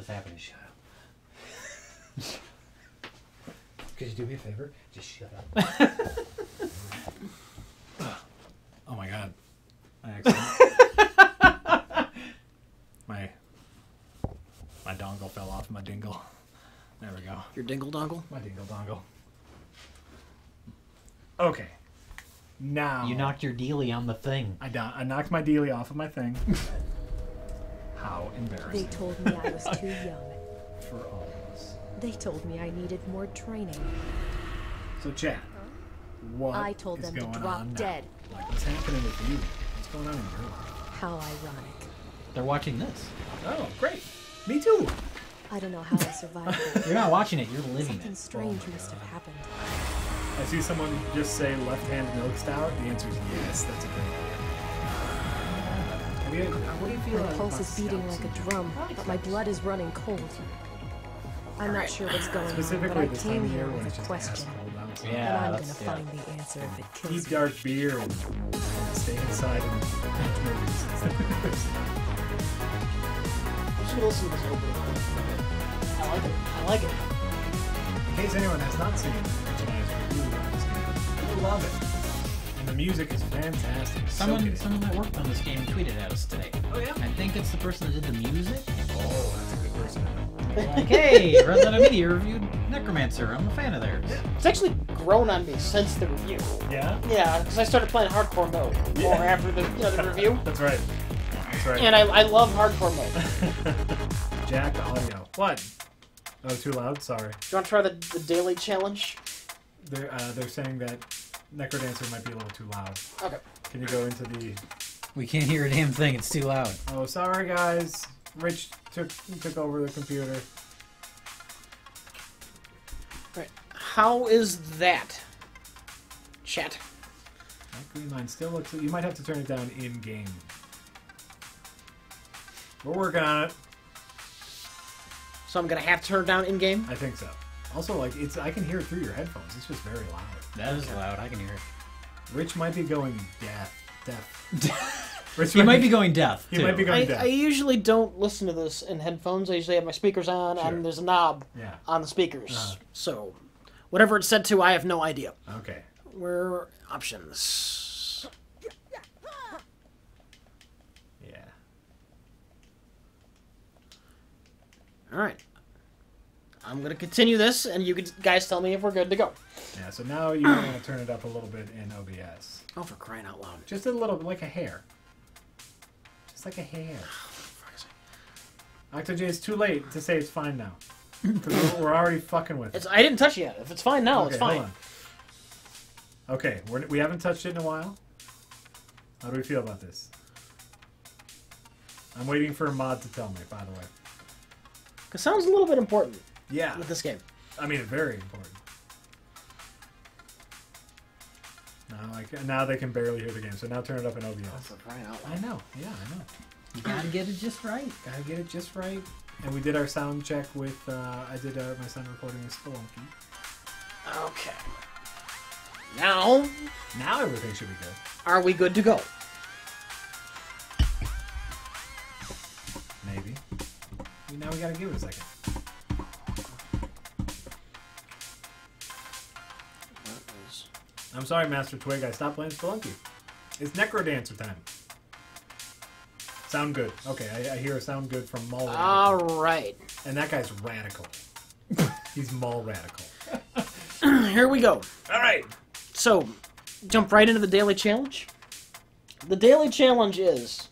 is happening. Shut up. Could you do me a favor? Just shut up. Oh my god. I accident- my my dongle fell off my dingle. There we go. Your dingle dongle. My dingle dongle. Okay. Now You knocked your dealie on the thing. I, do- I knocked my dealie off of my thing. How They told me I was too young. for all of us. They told me I needed more training. So, chat. What I told is them to going drop dead. Like, what's happening with you? What's going on in your life? How ironic. They're watching this. Oh, great. Me too. I don't know how I survived. You're not watching it. You're living Something it. strange oh must have happened. I see someone just say left-hand milk stout. The answer is yes. That's a great idea. Have you, what do you feel My pulse is beating like a drum, but my blood is running cold. I'm not sure what's going on, but I came here with a just question. ass cold outside. And I'm gonna yeah. find the answer if it kills Keep me. dark beer and stay inside and watch movies. I'm just gonna listen to this opening. I like it. I like it. In case anyone has not seen tonight's review of this game, I love it. And the music is fantastic. Someone, Soak it someone that worked on this game tweeted at us today. Oh, yeah? I think it's the person that did the music. Oh, that's a good person. Like, hey, Red Letter Media reviewed Necrodancer. I'm a fan of theirs. It's actually grown on me since the review. Yeah? Yeah, because I started playing hardcore mode more Yeah. after the you know the review, That's right. That's right. and I, I love hardcore mode. Jack audio. What? Oh, too loud? Sorry. Do you want to try the, the daily challenge? They're, uh, they're saying that Necrodancer might be a little too loud. Okay. Can you go into the... We can't hear a damn thing. It's too loud. Oh, sorry, guys. Rich took took over the computer. Right. How is that? Chat. That green line still looks... You might have to turn it down in-game. We're working on it. So I'm gonna have to turn it down in game. I think so. Also, like, it's I can hear it through your headphones. It's just very loud. That is loud. I can hear it. Rich might be going deaf. Deaf. Rich He might be going deaf. He too. might be going I, deaf. I usually don't listen to this in headphones. I usually have my speakers on, Sure. and there's a knob Yeah. on the speakers. Uh-huh. So, whatever it's set to, I have no idea. Okay. Where options? Yeah. All right. I'm gonna continue this, and you guys tell me if we're good to go. Yeah. So now you want to turn it up a little bit in OBS. Oh, for crying out loud! Just a little, like a hair. Just like a hair. OctoJ, it's too late to say it's fine now. Because we're, already fucking with it. It's I didn't touch it yet. If it's fine now, it's Okay, hold fine. on. Okay, we're, we haven't touched it in a while. How do we feel about this? I'm waiting for a mod to tell me, by the way. Cause sounds a little bit important Yeah. with this game. I mean, very important. Now, like, now they can barely hear the game, so now turn it up in OBS. For crying out I know, yeah, I know. You gotta get it just right. Gotta get it just right. And we did our sound check with, uh, I did uh, my sound recording with Spelunky. Okay. Now, Now everything should be good. are we good to go? Maybe. Now we gotta give it a second. I'm sorry, Master Twig, I stopped playing Spelunky. It's Necrodancer time. Sound good. Okay, I, I hear a sound good from Maul. Radical. All right. And that guy's radical. He's Maul Radical. Here we go. All right. So, jump right into the daily challenge. The daily challenge is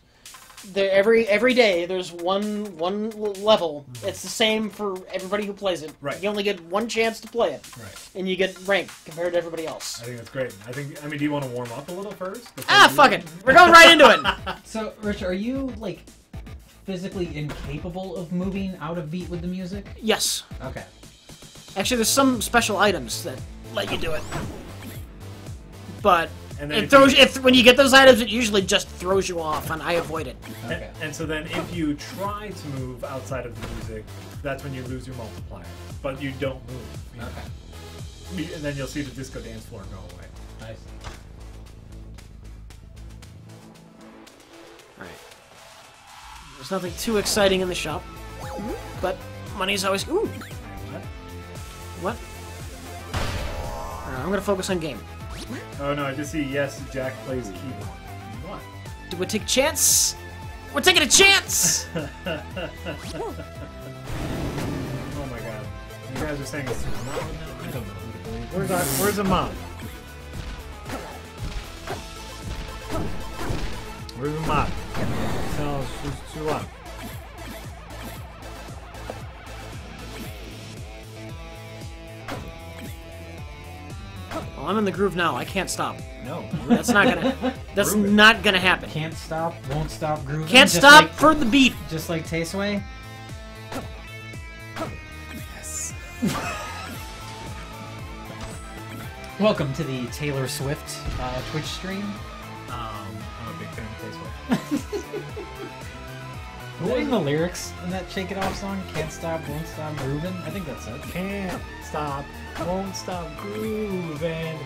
there every every day. There's one one l- level. It's the same for everybody who plays it. Right. You only get one chance to play it, Right. and you get rank compared to everybody else. I think that's great. I think. I mean, do you want to warm up a little first? Ah, you- fuck it. We're going right into it. So, Rich, are you like physically incapable of moving out of beat with the music? Yes. Okay. Actually, there's some special items that let you do it. But And then it throws you- if when you get those items, it usually just throws you off, and I avoid it. And, Okay. and so then, if you try to move outside of the music, that's when you lose your multiplier. But you don't move. you know. Okay. You- And then you'll see the disco dance floor go away. I see. Alright. There's nothing too exciting in the shop. But money's always. Ooh. What? what? Uh, I'm gonna focus on game. Oh no, I just see yes, Jack plays keyboard. What? Do we take a chance? We're taking a chance! Oh my god. You guys are saying it's too loud now? I don't know who to believe. Where's our, where's the mom? Where's the mom? Tell us she's too loud. Well, I'm in the groove now. I can't stop. No. That's not gonna. That's Groove not gonna happen. Can't stop, won't stop grooving. Can't just stop like- for the beat. just like Tay Sway. yes. Welcome to the Taylor Swift uh, Twitch stream. Um, I'm a big fan of Tasteway. What was the lyrics in that Shake It Off song? Can't stop, won't stop grooving. I think that's it. Can't stop, won't stop grooving.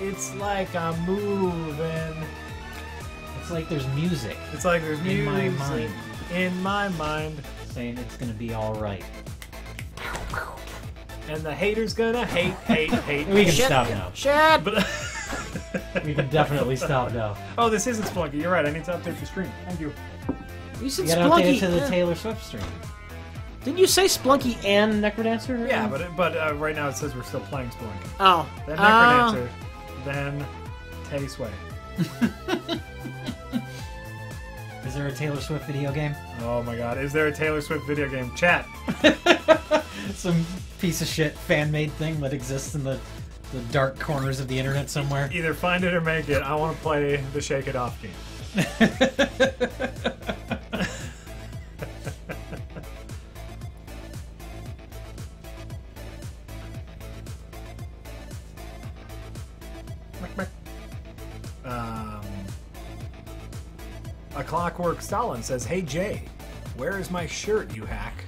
It's like I'm moving. It's like there's music It's like there's In music my mind. in my mind, saying it's gonna be all right. and the haters gonna hate, hate, hate. We can Shit. stop now. Shit! But We can definitely stop now. oh, this isn't Spelunky. You're right. I need to update the stream. Thank you. You said You gotta update Spelunky. it to the Yeah. Taylor Swift stream. Didn't you say Spelunky and Necrodancer? Yeah, but it, but uh, right now it says we're still playing Spelunky. Oh. Then. Necrodancer, then Teddy Sway. Is there a Taylor Swift video game? Oh my God! Is there a Taylor Swift video game? Chat. Some piece of shit fan made thing that exists in the, the dark corners of the internet somewhere. Either find it or make it. I want to play the Shake It Off game. Clockwork Stalin says, "Hey Jay, where is my shirt, you hack?"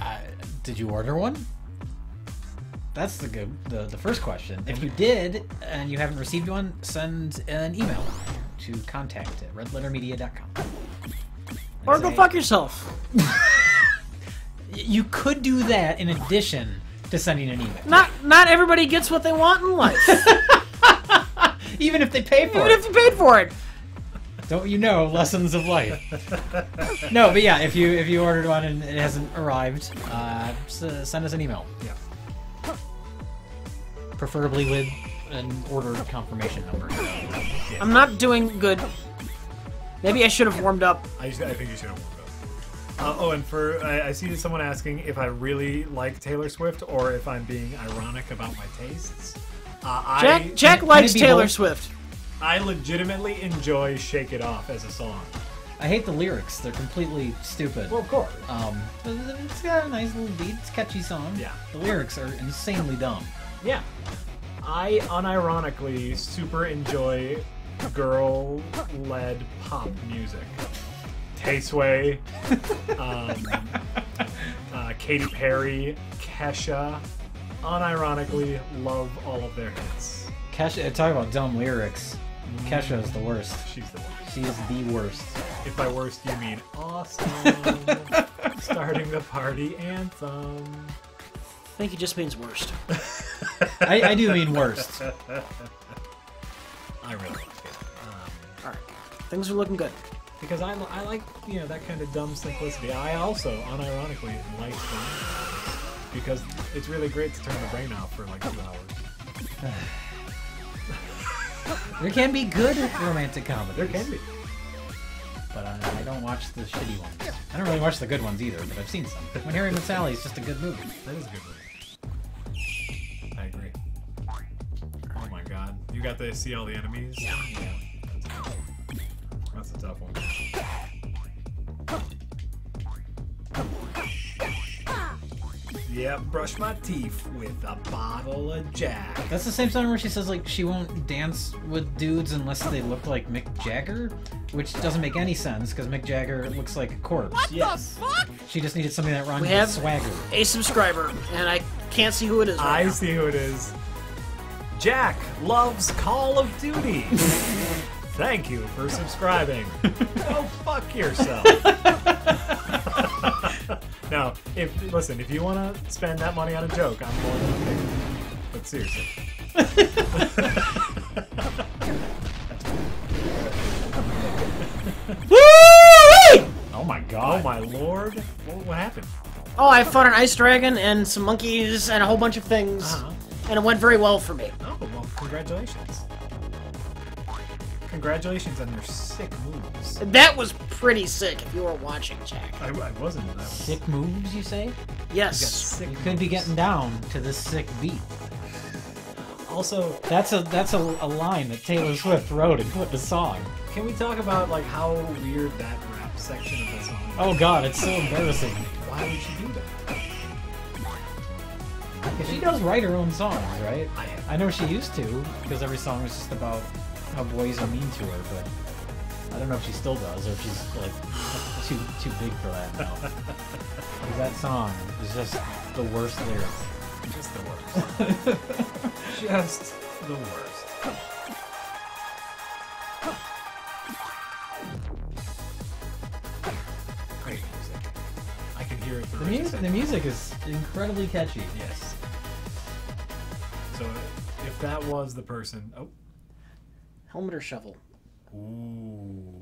Uh, did you order one? That's the good the, the first question. If you did and you haven't received one, send an email to contact at redlettermedia.com. Or go fuck yourself. You could do that in addition to sending an email. Not not everybody gets what they want in life. Even if they pay for Even it. Even if you paid for it. Don't you know lessons of life? no, but yeah, if you if you ordered one and it hasn't arrived, uh, s- uh, send us an email, Yeah. preferably with an order confirmation number. I'm not doing good. Maybe I should have warmed up. I, I think you should have warmed up. Uh, oh, and for I, I see someone asking if I really like Taylor Swift or if I'm being ironic about my tastes. Uh, Jack I Jack likes Taylor both? Swift. I legitimately enjoy "Shake It Off" as a song. I hate the lyrics; they're completely stupid. Well, of course. Um, but it's got a nice little beat. It's a catchy song. Yeah. The lyrics are insanely dumb. Yeah. I unironically super enjoy girl-led pop music. Tay Sway, um, uh, Katy Perry, Kesha. Unironically, love all of their hits. Kesha, talk about dumb lyrics. Kesha is the worst. She's the one. She is the worst. If by worst you mean awesome, starting the party anthem. I think he just means worst. I, I do mean worst. I really like it. Um, All right, things are looking good. because I, I like you know that kind of dumb simplicity. I also unironically like the because it's really great to turn the brain off for like two hours. There can be good romantic comedies. There can be. But I, I don't watch the shitty ones. I don't really watch the good ones either, but I've seen some. When Harry Met Sally is just a good movie. That is a good movie. I agree. Oh my god, you got to see all the enemies. Yeah. That's a tough one. Yep, brush my teeth with a bottle of Jack. That's the same song where she says like she won't dance with dudes unless they look like Mick Jagger, which doesn't make any sense because Mick Jagger looks like a corpse. What yes. She just needed something that rhymes We with swagger. A subscriber, and I can't see who it is right I now. see who it is. Jack loves Call of Duty. Thank you for subscribing. Go fuck yourself. no. If listen, if you want to spend that money on a joke, I'm more than okay. But seriously, Woo! Oh my god! oh my lord, what, what happened? Oh, I fought an ice dragon and some monkeys and a whole bunch of things, Uh-huh. and it went very well for me. Oh well, congratulations. Congratulations on your sick moves. That was pretty sick if you were watching, Jack. I, I wasn't. That was, Sick moves, you say? you Yes. sick You could be getting down to this sick beat. Also, That's a that's a, a line that Taylor Swift wrote and put in the song. can we talk about like how weird that rap section of the song? is? Oh god, it's so embarrassing. Why would she do that? She does write her own songs, right? I I know she used to, because every song was just about how boys are mean to her, but I don't know if she still does, or if she's like too too big for that now. 'Cause that song is just the worst lyrics. just the worst. just the worst. Great music. I can hear it through The music, the music is incredibly catchy. Yes. So if that was the person, oh, Helmet or shovel? ooh,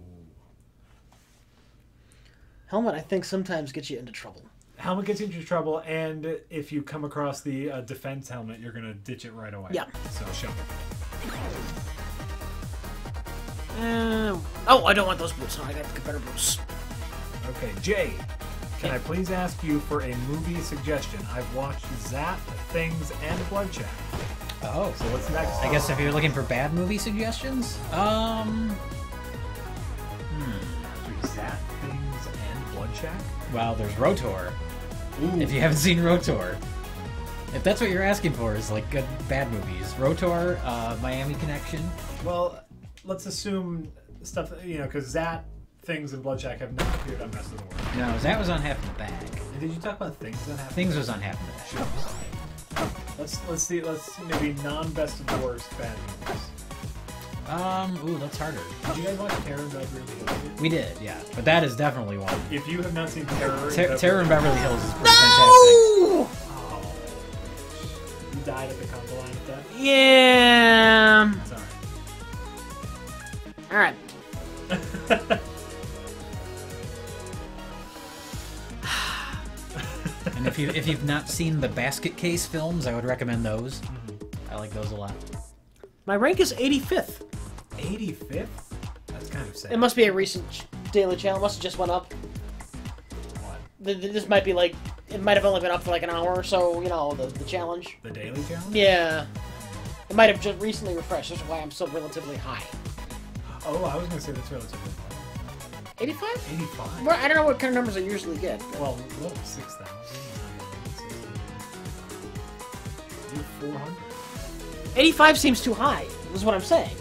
Helmet, I think, sometimes gets you into trouble. helmet gets you into trouble, and if you come across the uh, defense helmet, you're gonna ditch it right away. Yeah. So shovel. Uh, oh, I don't want those boots. No, I got better boots. Okay, Jay. Can I please ask you for a movie suggestion? I've watched Zap, Things, and Blood Check. Oh, So what's next? I guess if you're looking for bad movie suggestions, um, Zap, Things, and Blood Check. well, there's Rotor. Ooh. If you haven't seen Rotor, if that's what you're asking for, is like good bad movies. Rotor, uh, Miami Connection. Well, let's assume stuff you know because Zap, Things, and Blood Check have not appeared on Best of the Worst. No, that was on Half in the Bag. And did you talk about Things that happened? Things was on Half in the Bag. Sure. Let's let's see. Let's maybe non-best of the worst bad movies. Um, ooh, that's harder. Did you guys watch Terror in Beverly Hills? We did, yeah, but that is definitely one. If you have not seen Terror, in Ter- Beverly Terror in Beverly Hills is pretty No! Oh, you died at the combo line with that. Yeah. Sorry. All right. And if you if you've not seen the Basket Case films, I would recommend those. Mm-hmm. I like those a lot. My rank is 85th. 85th. That's kind of sad. It must be a recent ch- daily channel. Must have just went up. What? Th- th- This might be like it might have only been up for like an hour or so. You know the the challenge. The Daily Challenge. Yeah. It might have just recently refreshed. That's why I'm still relatively high. Oh, I was gonna say that's relatively high. 85? 85. Well, I don't know what kind of numbers I usually get. but- Well, what? Six thousand. You're four hundred. 85 seems too high. Is what I'm saying.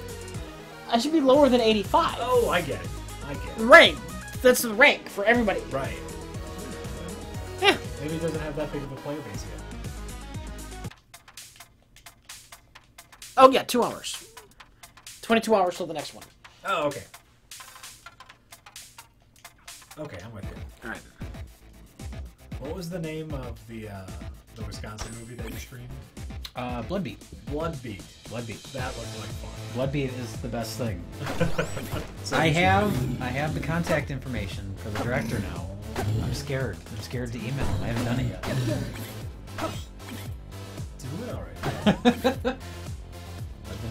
I should be lower than 85. Oh, I get it. I get it. Rank. That's the rank for everybody. Right. Yeah. Maybe it doesn't have that big of a player base yet. Oh yeah, two hours. 22 hours till the next one. Oh, okay. Okay, I'm with you. All right. What was the name of the uh, the Wisconsin movie that you streamed? Uh, Bloodbeat. Bloodbeat. Bloodbeat. That looks like fun. Bloodbeat is the best thing. So I have I have the contact information for the director now. I'm scared. I'm scared to email him. I haven't done it yet. do it already.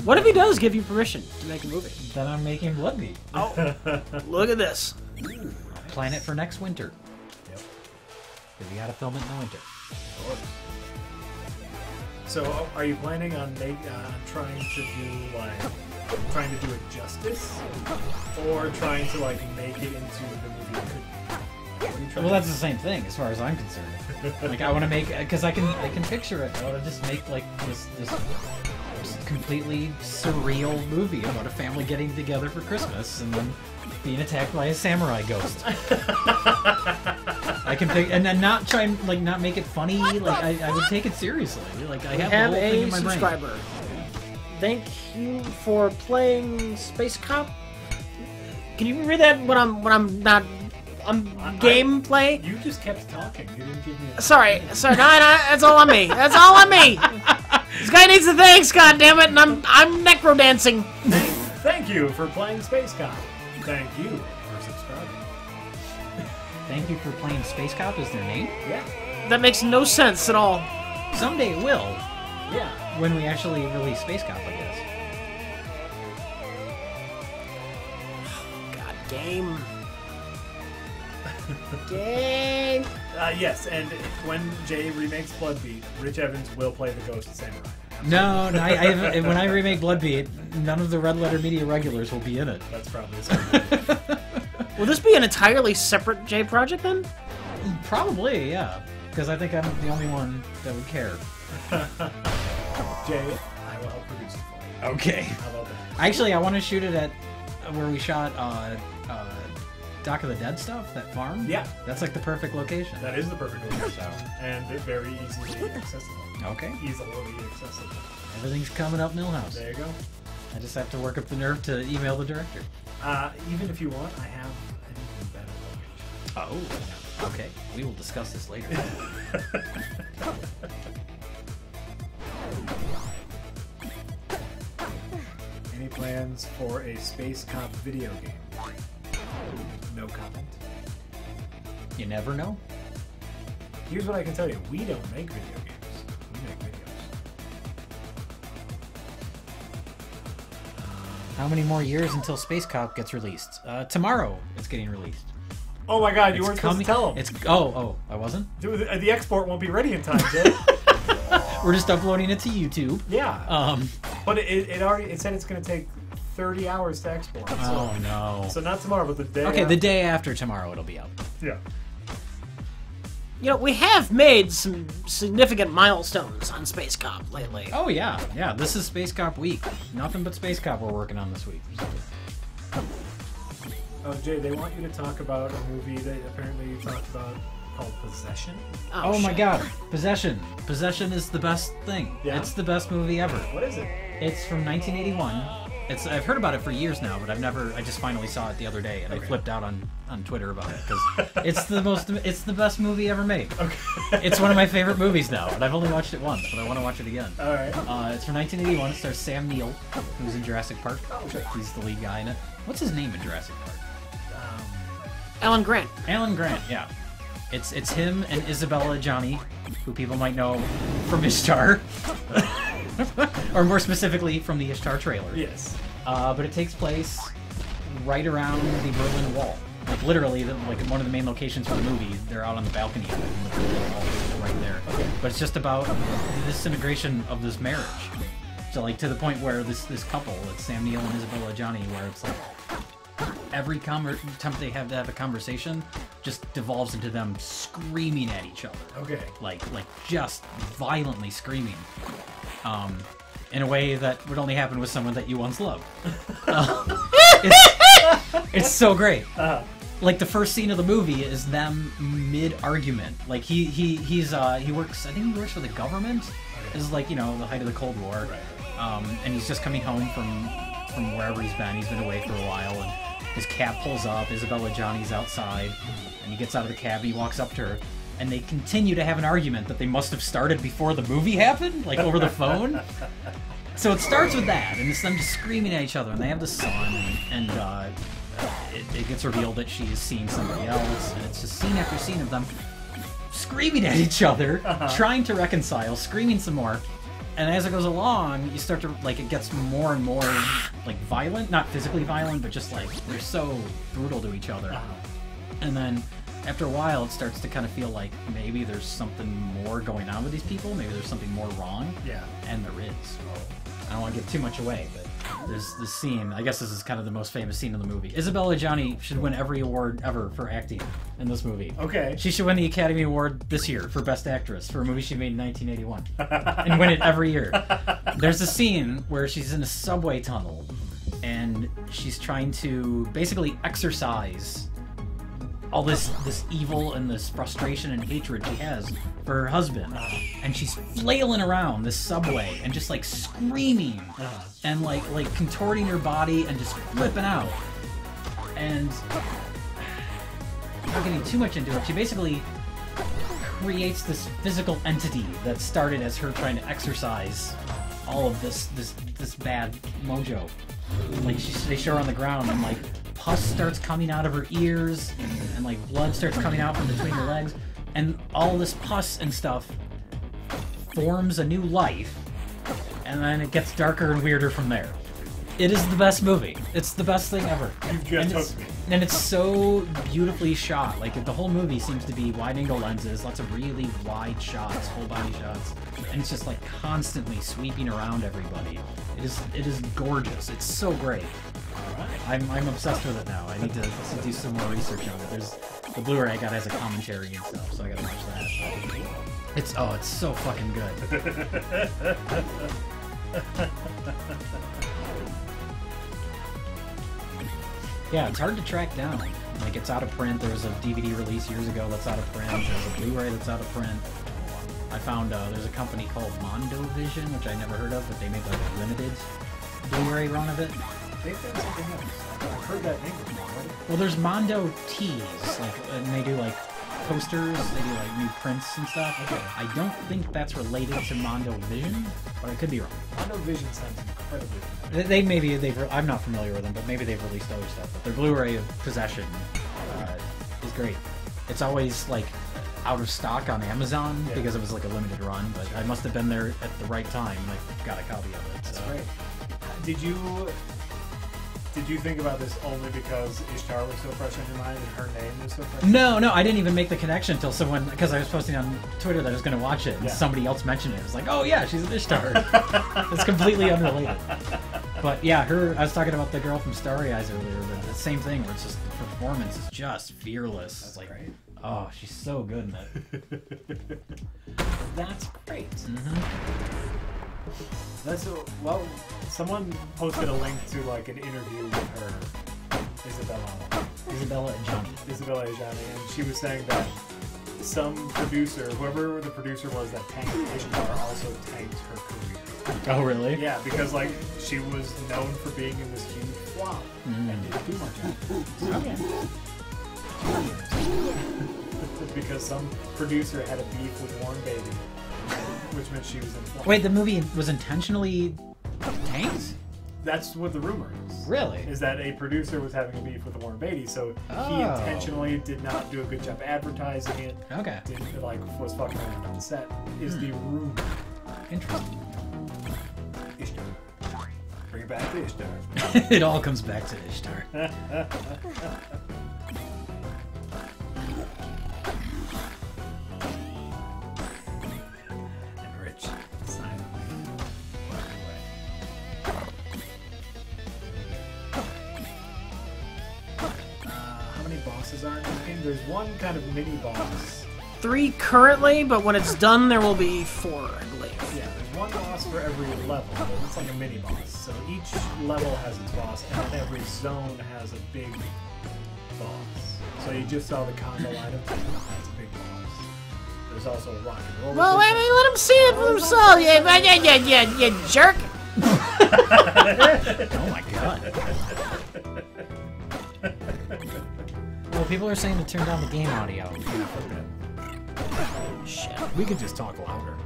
What if he does give you permission to make a movie? then I'm making Bloodbeat. Oh, look at this. Plan it for next winter. Yep. Because we gotta film it in the winter. So, are you planning on make, uh, trying to do like trying to do it justice, or trying to like make it into the movie? It could be? What are you trying Well, that's the same thing as far as I'm concerned. Like I want to make because I can I can picture it. I want to just make like this this completely surreal movie about a family getting together for Christmas and then being attacked by a samurai ghost. I can pick and then not try and like not make it funny. Like I, I would take it seriously. Like I have, have the whole thing a in my brain. subscriber. Thank you for playing Space Cop. Can you read that when I'm when I'm not um, I- gameplay. You just kept talking. You didn't give me. A... Sorry, sorry, no, no, that's all on me. That's all on me. this guy needs the thanks, God damn it, and I'm I'm necro dancing. Thank you for playing Space Cop. Thank you for subscribing. Thank you for playing Space Cop is their name. Yeah. That makes no sense at all. Someday it will, Yeah. when we actually release Space Cop, I guess. God, game. game. Uh, yes, and when Jay remakes Bloodbeat, Rich Evans will play the Ghost Samurai. No, no I, I when I remake Bloodbeat, none of the Red Letter Media regulars will be in it. That's probably the Will this be an entirely separate J project then? Probably, yeah. Because I think I'm the only one that would care. Jay, I will help produce it for you. Okay. How about that? Actually, I want to shoot it at where we shot uh, uh, Dock of the Dead stuff, that farm. Yeah. That's like the perfect location. That is the perfect location. So, And it very easily accessible. okay. Easily accessible. Everything's coming up Milhouse. There you go. I just have to work up the nerve to email the director. Uh, even if you want, I have an even better location. Oh. Okay. We will discuss this later. Any plans for a Space Cop video game? No comment. you never know. Here's what I can tell you. We don't make video games. How many more years until Space Cop gets released? Uh, tomorrow it's getting released. Oh my god, you It's weren't supposed to coming- tell them. It's oh oh I wasn't. Dude, the, the export won't be ready in time, Jay. We're just uploading it to YouTube. yeah. Um. but it, it, already it said it's going to take 30 hours to export. So, Oh no. so not tomorrow, but the day Okay, the day after tomorrow it'll be up. Yeah. You know, we have made some significant milestones on Space Cop lately. Oh yeah, yeah. This is Space Cop week. Nothing but Space Cop we're working on this week. Oh, Jay, they want you to talk about a movie that apparently you talked about called Possession. Oh, oh my. God, Possession. Possession is the best thing. Yeah? It's the best movie ever. What is it? It's from 1981. It's I've heard about it for years now, but I've never. I just finally saw it the other day, and I flipped out on on Twitter about it because it's the most. It's the best movie ever made. Okay. It's one of my favorite movies now, and I've only watched it once, but I want to watch it again. All right. Uh, it's from 1981. It stars Sam Neill, who's in Jurassic Park. Oh, sure. He's the lead guy in it. What's his name in Jurassic Park? Um, Alan Grant. Alan Grant. Yeah. It's it's him and Isabella Adjani, who people might know from Ishtar, or more specifically from the Ishtar trailer. yes. Uh, but it takes place right around the Berlin Wall. Like literally, the, like one of the main locations for the movie. They're out on the balcony of it, and the Berlin Wall is right there. But it's just about the disintegration of this marriage. So like to the point where this this couple, it's Sam Neill and Isabella Adjani, where it's like every attempt they have to have a conversation just devolves into them screaming at each other. Okay. like like just violently screaming. Um in a way that would only happen with someone that you once loved. Uh, it's, it's so great. Uh, like the first scene of the movie is them mid argument like he he he's uh he works i think he works for the government. This is like you know the height of the cold war. Um and he's just coming home from from wherever he's been. He's been away for a while and his cab pulls up. Isabella Adjani's outside and he gets out of the cab he walks up to her and they continue to have an argument that they must have started before the movie happened like over the phone. So it starts with that, and it's them just screaming at each other, and they have the son, and, and uh, it, it gets revealed that she is seeing somebody else, and it's just scene after scene of them screaming at each other, trying to reconcile, screaming some more. And as it goes along, you start to like it gets more and more like violent, not physically violent, but just like they're so brutal to each other. Uh-huh. And then after a while, it starts to kind of feel like maybe there's something more going on with these people. Maybe there's something more wrong. yeah. And there is. Oh. I don't want to give too much away, but there's this scene. I guess this is kind of the most famous scene in the movie. Isabella Adjani should win every award ever for acting in this movie. Okay. She should win the Academy Award this year for Best Actress for a movie she made in 1981 and win it every year. There's a scene where she's in a subway tunnel and she's trying to basically exercise all this this evil and this frustration and hatred she has for her husband. And she's flailing around this subway and just like screaming and like like contorting her body and just flipping out. And without getting too much into it, she basically creates this physical entity that started as her trying to exercise all of this this this bad mojo. Like she, they show her on the ground and like pus starts coming out of her ears and like blood starts coming out from between her legs and all this pus and stuff forms a new life and then it gets darker and weirder from there. It is the best movie. It's the best thing ever. You've just and it's, and it's so beautifully shot. Like the whole movie seems to be wide angle lenses, lots of really wide shots, whole body shots, and it's just like constantly sweeping around everybody. It is it is gorgeous. It's so great. I'm, I'm obsessed with it now. I need to, to do some more research on it. There's the Blu-ray I got has a commentary and stuff, so I gotta watch that. It's oh, it's so fucking good. Yeah, it's hard to track down. Like it's out of print. There was a DVD release years ago that's out of print. There's a Blu-ray that's out of print. I found uh, there's a company called Mondo Vision, which I never heard of, but they made like a limited Blu-ray run of it. They've done something else. I've heard that name before. Well, there's Mondo Tees, like, and they do like posters. They do like new prints and stuff. Okay. I don't think that's related to Mondo Vision, but I could be wrong. Mondo Vision sounds incredibly. They, they maybe they've. I'm not familiar with them, but maybe they've released other stuff. But their Blu-ray of Possession uh, is great. It's always like out of stock on Amazon Yeah. because it was like a limited run. But I must have been there at the right time. and I got a copy of it. So. Great. Did you did you think about this only because Ishtar was so fresh on your mind and her name was so fresh? No, no, I didn't even make the connection until someone because I was posting on Twitter that I was going to watch it, and Yeah. somebody else mentioned it. I was like, "Oh yeah, she's an Ishtar." it's completely unrelated. But yeah, her. I was talking about the girl from Starry Eyes earlier. The, the same thing, where it's just the performance is just fearless. It's like, great. oh, she's so good in it. That's great. hmm That's well. Someone posted a link to like an interview with her, Isabella, Isabella and Johnny. Isabella Adjani, and she was saying that some producer, whoever the producer was that tanked Ishtar, also tanked her career. Oh really? Yeah, because like she was known for being in this huge flop Mm. and didn't do much after. because some producer had a beef with Warren Beatty, which meant she was in flop. Wait, the movie was intentionally tanked? That's what the rumor is. Really? Is that a producer was having a beef with Warren Beatty, so he Oh. intentionally did not do a good job advertising it. Okay, Didn't like was fucking around on set. Is the Hmm. rumor? interesting. Ishtar. Bring it back to Ishtar. it all comes back to Ishtar. many bosses are in this? There's one kind of mini boss. Three currently, but when it's done, there will be four, I believe. Yeah, there's one boss for every level. It's like a mini boss. So each level has its boss, and every zone has a big boss. So you just saw the combo line of that's a big boss. There's also a rock and roll. Well, I mean, let him see it for himself. Yeah, yeah, yeah, yeah, you jerk. Oh my god. well, people are saying to turn down the game audio. Shit. We could just talk louder.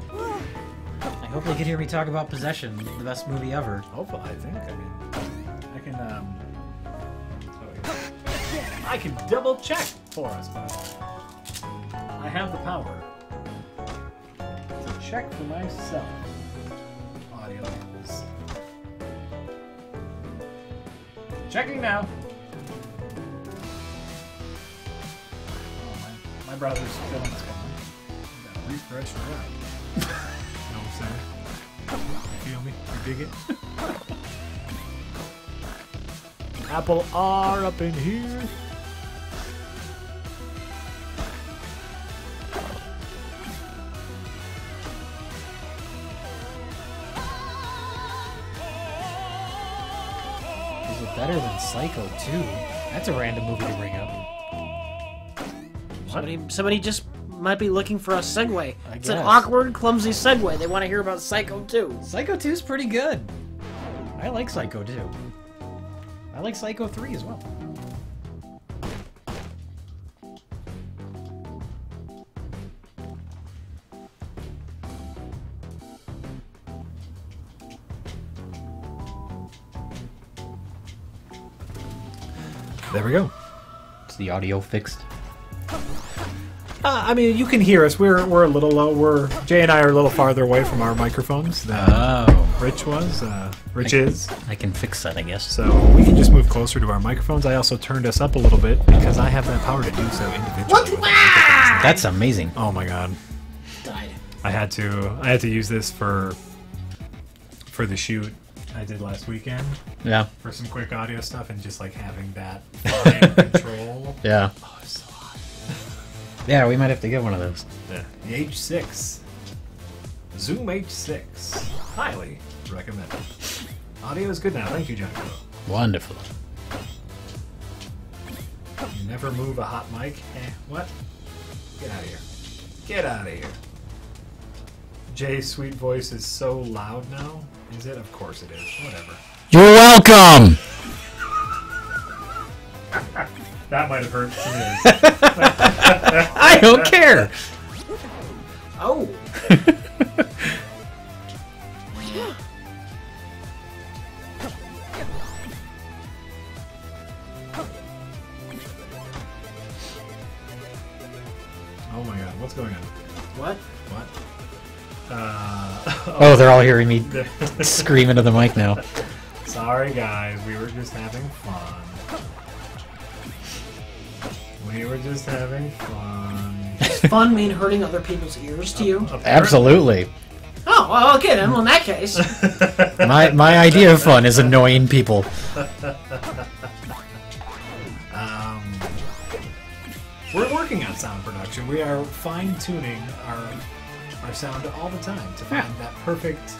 I hope they could hear me talk about Possession, the best movie ever. Hopefully, I think. I mean, I can. Um, oh. I can double check for us. By. I have the power to check for myself. Audio levels. Checking now. My, my browser's still on its. Gotta refresh it out. you know what I'm saying? You feel me? You dig it? Apple R up in here. Is it better than Psycho 2? That's a random movie to bring up. Somebody, somebody just might be looking for a segue. I it's an awkward, clumsy segue. They want to hear about Psycho 2. Psycho 2 is pretty good. I like Psycho 2. I like Psycho 3 as well. There we go. It's the audio fixed. Uh, I mean, you can hear us. We're we're a little low. We're Jay and I are a little farther away from our microphones than Oh. Rich was. Uh, Rich is. I can fix that, I guess. So we can just move closer to our microphones. I also turned us up a little bit because I have that power to do so individually. What? with the microphones. That's amazing. Oh my god. Died. I had to I had to use this for for the shoot I did last weekend Yeah. for some quick audio stuff and just like having that fine control. Yeah. Yeah, we might have to get one of those. Yeah. The H6. Zoom H6. Highly recommended. Audio is good now. Thank you, Johnny. Wonderful. You never move a hot mic. Eh, what? Get out of here. Get out of here. Jay's sweet voice is so loud now. Is it? Of course it is. Whatever. You're welcome! That might have hurt some ears. I don't care! Oh. oh my god, what's going on? What? What? Uh, Oh, they're all hearing me scream into the mic now. Sorry, guys. We were just having fun. We were just having fun. Fun mean hurting other people's ears to you? Absolutely. Oh, well, okay then. Well, in that case, My my idea of fun is annoying people. Um, we're working on sound production. We are fine tuning our our sound all the time to find that perfect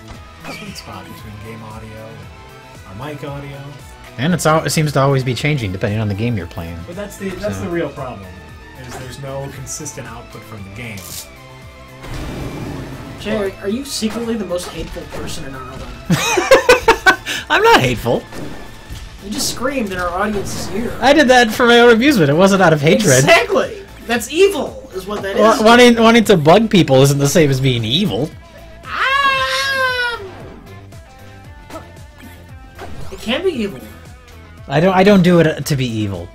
sweet spot between game audio and our mic audio. And it's al- it seems to always be changing depending on the game you're playing. But that's the that's So- the real problem. Is there's no consistent output from the game. Jay, are you secretly the most hateful person in our room? I'm not hateful. You just screamed in our audience's ear. I did that for my own amusement. It wasn't out of hatred. Exactly. That's evil, is what that is. Wa- Wanting wanting to bug people isn't the same as being evil. Ah! It can be evil. I don't I don't do it to be evil.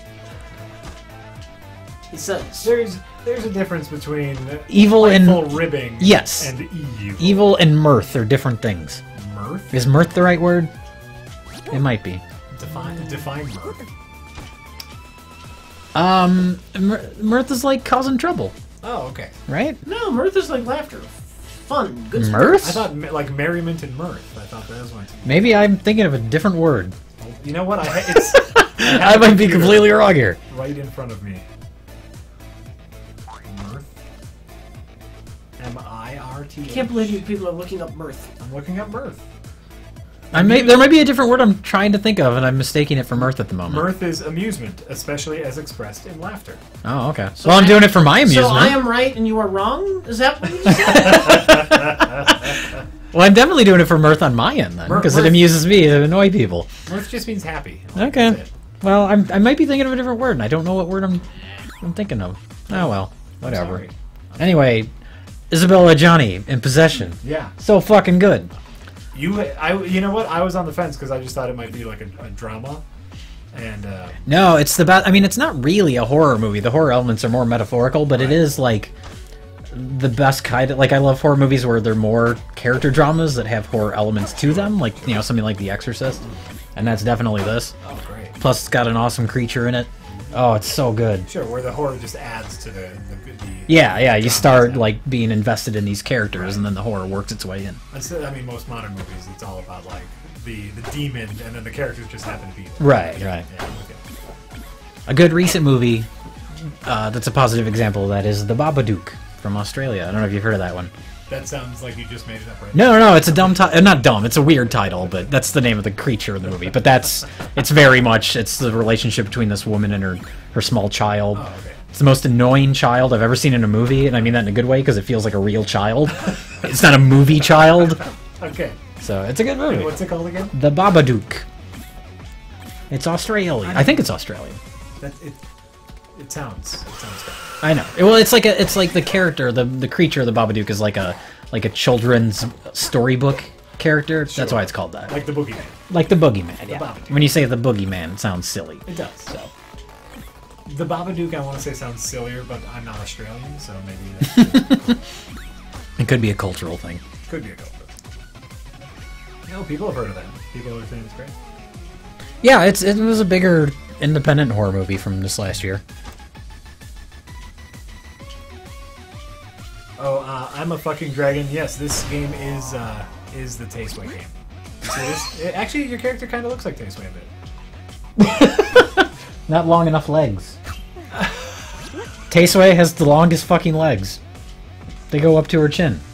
He says. There's there's a difference between Evil and- ribbing Yes. and evil. Evil and mirth are different things. mirth. Is mirth the right word? It might be. Define define mirth. Um, mirth is like causing trouble, Oh, okay. right? No, mirth is like laughter. Fun. Good Mirth? I thought like merriment and mirth. I thought that was one. Maybe I'm thinking of a different word. You know what? I, it's I might be completely wrong here. right in front of me. Mirth. M I R T. I can't believe you people are looking up mirth. I'm looking up mirth. I may there might be a different word I'm trying to think of, and I'm mistaking it for mirth at the moment. Mirth is amusement, especially as expressed in laughter. Oh, okay. well, I'm doing it for my amusement. So I am right and you are wrong? Is that what you just said? Well, I'm definitely doing it for mirth on my end then, because it amuses me to annoy people. Mirth just means happy. Okay. Well, I'm, I might be thinking of a different word, and I don't know what word I'm I'm thinking of. Oh well, whatever. Anyway, Isabella Adjani in possession. Yeah. So fucking good. You, I, you know what? I was on the fence because I just thought it might be like a, a drama, and uh, No, it's the best. I mean, it's not really a horror movie. The horror elements are more metaphorical, but it is like the best kind of like I love horror movies where they're more character dramas that have horror elements to them, like you know something like The Exorcist, and that's definitely this. oh great. Plus, it's got an awesome creature in it. Oh, it's so good. Sure, where the horror just adds to the, the, the Yeah, yeah. You start itself. like being invested in these characters, and then the horror works its way in. That's- I mean, most modern movies, it's all about like the the demon, and then the characters just happen to be. Right, right. Yeah, okay. A good recent movie uh, that's a positive example of that is The Babadook from Australia. I don't know if you've heard of that one. That sounds like you just made it up, right? No, no, no. It's a dumb title. Uh, not dumb. It's a weird title, but that's the name of the creature in the movie. But that's it's very much it's the relationship between this woman and her her small child. Oh, okay. It's the most annoying child I've ever seen in a movie, and I mean that in a good way because it feels like a real child. it's not a movie child, Okay. so it's a good movie. What's it called again? The Babadook. It's Australian. I think it's Australian. That it. It sounds. It sounds good. I know. Well, it's like a, it's like the character, the the creature the Babadook is like a like a children's storybook character. That's why it's called that. Like the boogeyman. Like the boogeyman. Yeah. When you say the boogeyman, it sounds silly. It does. So, The Babadook, I want to say, sounds sillier, but I'm not Australian, so maybe It could be a cultural thing. could be a culprit. No, people have heard of that. People are saying it's great. Yeah, it's it was a bigger independent horror movie from this last year. Oh, uh, I'm a fucking dragon. Yes, this game is uh, is the Tay Sway game. So this, it- actually, your character kind of looks like Tay Sway a bit. Not long enough legs. Tay Sway has the longest fucking legs. They go up to her chin.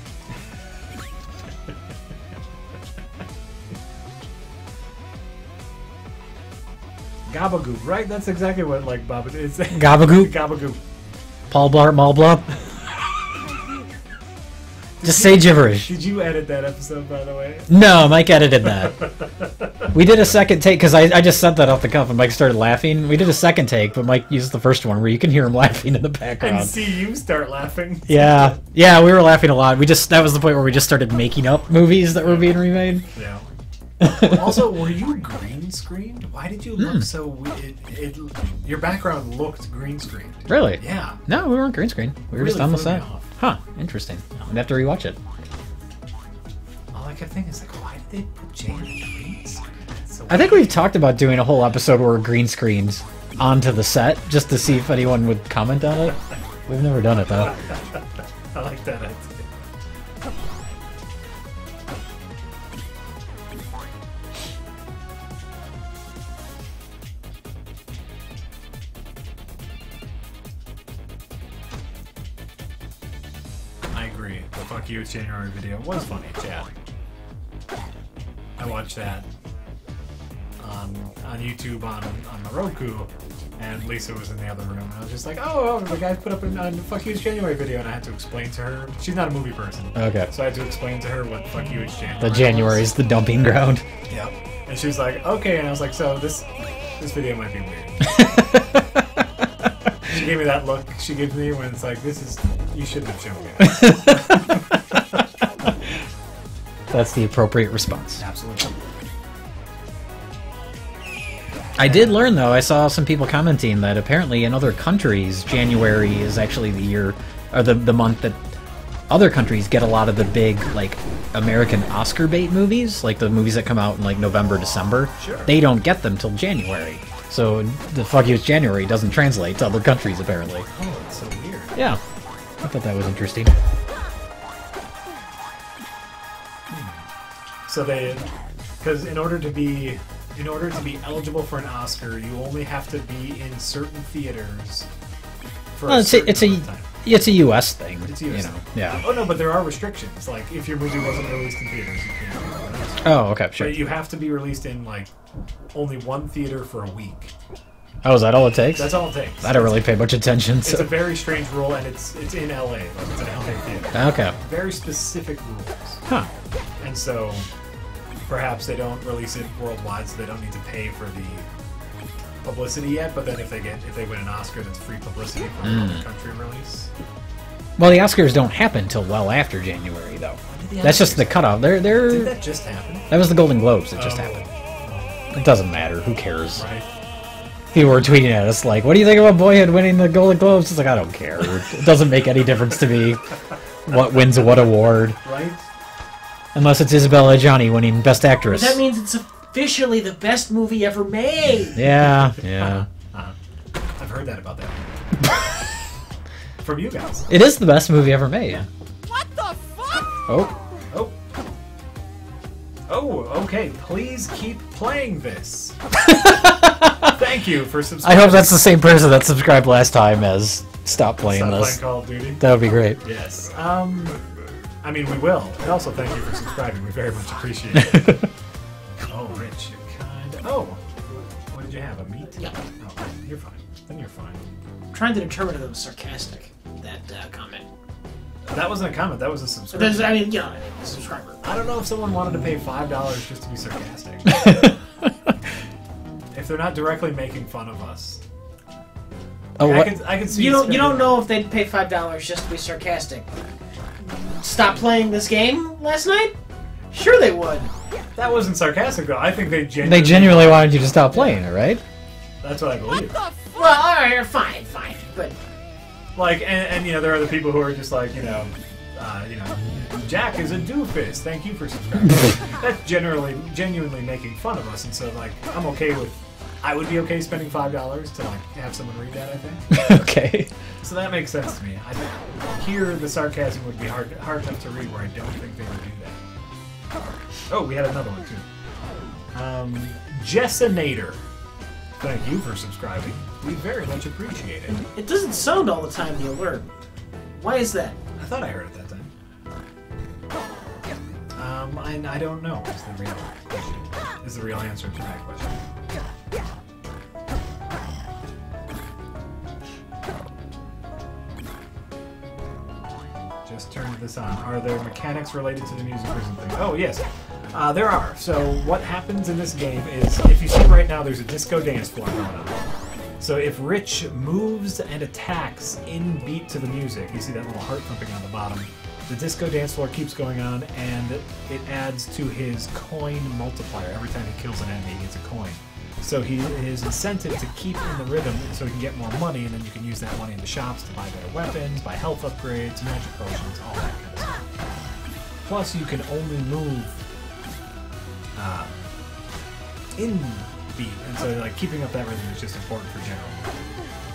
Gabagoop, right? That's exactly what like Baba is. Gabagoop? Gabagoop. Paul Blart Malblup. Just say gibberish. Did you edit that episode, by the way? No, Mike edited that. We did a second take because I, I just sent that off the cuff and Mike started laughing. We did a second take, but Mike used the first one where you can hear him laughing in the background. And see you start laughing. Yeah, yeah, we were laughing a lot. We just that was the point where we just started making up movies that were being remade. Yeah. also, were you green screened? Why did you look hmm. so? we- It, it, your background looked green screened. Really? Yeah. No, we weren't green screen. We were just on the set. off. Huh? Interesting. I'd have to rewatch it. All I kept thinking is like, why did they put Jane in green screen? So I think we've talked about doing a whole episode where green screens onto the set just to see if anyone would comment on it. We've never done it though. I like that idea. Fuck you January video was funny, Chad. I watched that on on YouTube on on the Roku, and Lisa was in the other room. And I was just like, oh, oh the guy put up a, Fuck You January video, and I had to explain to her. She's not a movie person. Okay. So I had to explain to her what Fuck You January. The was. January is the dumping ground. Yep. And she was like, okay. And I was like, so this this video might be weird. she gave me that look she gives me when it's like, this is you shouldn't have shown me. That's the appropriate response. Absolutely. I did learn though. I saw some people commenting that apparently in other countries, January is actually the year or the the month that other countries get a lot of the big like American Oscar bait movies, like the movies that come out in like November, December. Sure. They don't get them till January. So the fuck you it's January doesn't translate to other countries apparently. Oh, it's so weird. Yeah. I thought that was interesting. Hmm. So they, because in order to be, in order to be eligible for an Oscar, you only have to be in certain theaters. For Well, it's a, certain it's a amount of time. it's a U.S. thing. It's a US you know. thing. Yeah. Oh no, but there are restrictions. Like if your movie wasn't released in theaters, you can't. Go to an Oscar. Oh, okay, sure. But you have to be released in like only one theater for a week. Oh, is that all it takes? That's all it takes. I don't really pay much attention. It's a very strange rule, and it's it's in LA. Like it's an LA theater. Okay. Very specific rules, Huh. and so perhaps they don't release it worldwide, so they don't need to pay for the publicity yet. But then if they get if they win an Oscar, that's free publicity for Mm. another country release. Well, the Oscars don't happen till well after January, though. Did the That's just the cutoff. They're they're that just happen? that was the Golden Globes that just Oh, happened. It doesn't matter. Who cares? Right. People were tweeting at us like, "What do you think about Boyhood winning the Golden Globes?" It's like I don't care. It doesn't make any difference to me what wins what award, Right. unless it's Isabelle Adjani winning Best Actress. That means it's officially the best movie ever made. yeah, yeah. Uh-huh. Uh-huh. I've heard that about that. From you guys. It is the best movie ever made. What the fuck? Oh, Oh. Oh, okay. Please keep playing this. Thank you for subscribing. I hope that's the same person that subscribed last time as stop playing Stop this. playing Call of Duty. That would be great. Yes. Um, I mean, we will. And also, thank you for subscribing. We very much appreciate it. oh, Rich, you're kind. Oh, what did you have? A meat? Yeah. Oh, you're fine. Then you're fine. I'm trying to determine if it was sarcastic, that uh, comment. That wasn't a comment. That was a subscriber. subscription. there's, I mean, you know, I mean, subscriber. I don't know if someone wanted to pay five dollars just to be sarcastic. if they're not directly making fun of us, Oh, I what? can I can see. You don't, you don't know if they'd pay five dollars just to be sarcastic. Stop playing this game last night? Sure they would. That wasn't sarcastic though. I think they genuinely. They genuinely wanted you to stop playing it, right? That's what I believe. Well, all right, fine, fine, but Like, and, and you know, there are other people who are just like, you know, uh, you know, Jack is a doofus. Thank you for subscribing. That's generally, genuinely making fun of us, and so like, I'm okay with. I would be okay spending five dollars to like have someone read that. I think. okay. So that makes sense to me. I think here the sarcasm would be hard hard enough to read where I don't think they would do that. Oh, we had another one too. Um, Jessinator. Thank you for subscribing. We very much appreciate it. it doesn't sound all the time the alert. Why is that? I thought I heard it that time. Um, I, I don't know. Is the real question? Is the real answer to that question? Just turned this on. Are there mechanics related to the music or something? Oh yes, uh, there are. So what happens in this game is, if you see right now, there's a disco dance floor going on. So if Rich moves and attacks in beat to the music, you see that little heart thumping on the bottom. The disco dance floor keeps going on, and it adds to his coin multiplier. Every time he kills an enemy, he gets a coin. So he his incentive to keep in the rhythm, so he can get more money, and then you can use that money in the shops to buy better weapons, buy health upgrades, magic potions, all that kind of stuff. Plus, you can only move uh, in beat, and so like keeping up that rhythm is just important for general.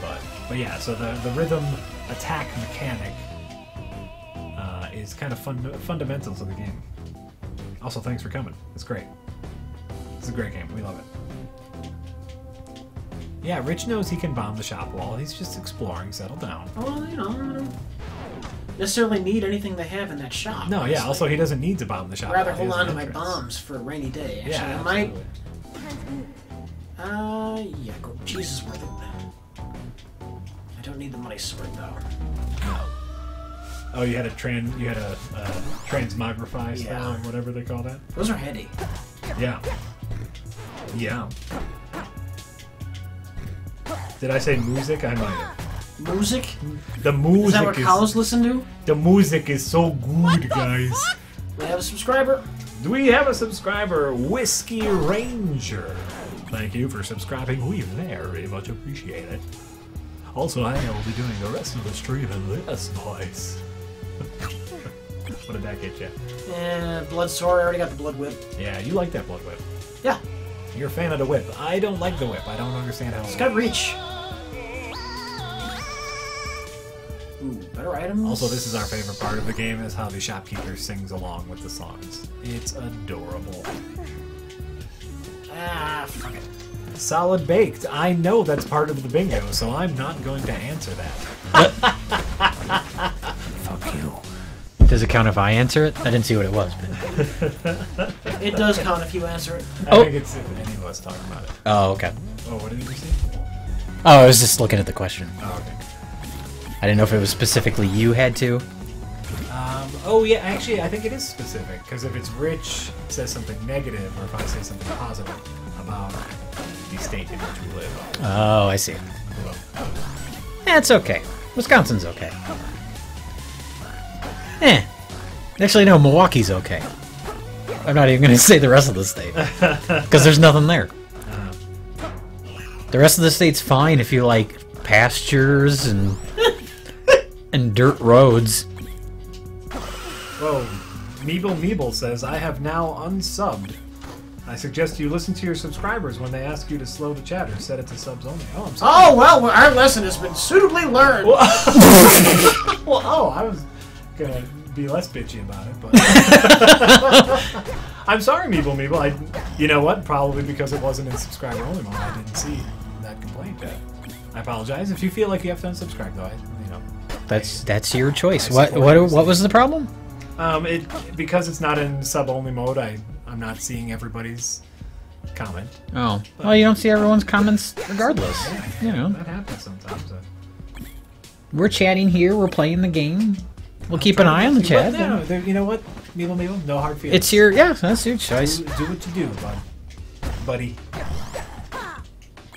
But but yeah, so the the rhythm attack mechanic uh, is kind of fun, fundamental to the game. Also, thanks for coming. It's great. It's a great game. We love it. Yeah, Rich knows he can bomb the shop wall. He's just exploring. Settle down. Well, you know, I don't necessarily need anything they have in that shop. No, yeah. Also, he doesn't need to bomb the shop. I'd rather wall. Hold on to my entrance. bombs for a rainy day. Actually, Yeah, I might. Uh, yeah, go Jesus worth it. I don't need the money sword though. Oh, you had a tran you had a uh, transmogrify Yeah. style or whatever they call that. Those are heady. Yeah. Yeah. Did I say music? I might have. Music? The music Is that what is cows listen to? the music is so good, guys. We have a subscriber. Do we have a subscriber, Whiskey Ranger? Thank you for subscribing. We very much appreciate it. Also, I will be doing the rest of the stream in this voice. what did that get you? Eh, blood sword. I already got the blood whip. Yeah, you like that blood whip. Yeah, You're a fan of the whip. I don't like the whip. I don't understand how it's it got reach. Ooh, better items. Also, this is our favorite part of the game is how the shopkeeper sings along with the songs. It's adorable. Ah, fuck it. Solid baked. I know that's part of the bingo, so I'm not going to answer that. Fuck you. Does it count if I answer it? I didn't see what it was. But... It does count if you answer it. I Oh. think it's if any of us talk about it. Oh, okay. Oh, what did you say? Oh, I was just looking at the question. Oh, okay. I didn't know if it was specifically you had to. Um, oh, yeah, actually, I think it is specific, because if it's Rich says something negative, or if I say something positive about the state in which we live. Oh, I see. That's okay. Wisconsin's okay. Eh. Actually, no, Milwaukee's okay. I'm not even going to say the rest of the state. Because there's nothing there. The rest of the state's fine if you like pastures and and dirt roads. Whoa. Meeble Meeble says, I have now unsubbed. I suggest you listen to your subscribers when they ask you to slow the chatter. Set it to subs only. Oh, I'm sorry. Oh well, our lesson has been suitably learned. Well, oh, I was gonna be less bitchy about it, but I'm sorry, Meeble Meeble. I, you know what? Probably because it wasn't in subscriber only mode, I didn't see that complaint. yet. I apologize. If you feel like you have to unsubscribe, though, I, you know, That's that's your choice. I What support what what was the problem? um, it because it's not in sub only mode. I I'm not seeing everybody's comment. Oh, well, you don't see everyone's comments regardless. You know, That happens sometimes. Uh, we're chatting here. We're playing the game. We'll keep an eye on the But chat. no, there- you know what, Meeble Meeble, no hard feelings. It's your yeah. That's your choice. Do, do what you do, bud. Buddy.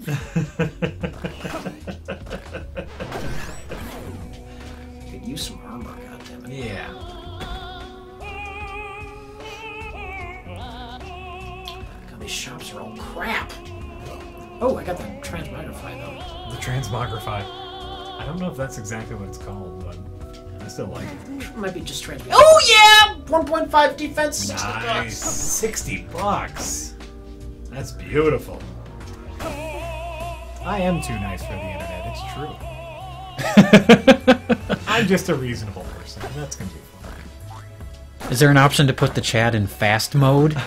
Get you some armor, goddammit. yeah. God, these shops are all crap. Oh, I got the transmogrify though. The transmogrify. I don't know if that's exactly what it's called, but I still like it. It might be just trans. Oh, oh yeah, 1.5 defense, 60 Nice. bucks. 60 bucks. That's beautiful. I am too nice for the internet, it's true. I'm just a reasonable person, that's gonna be fine. Is there an option to put the chat in fast mode?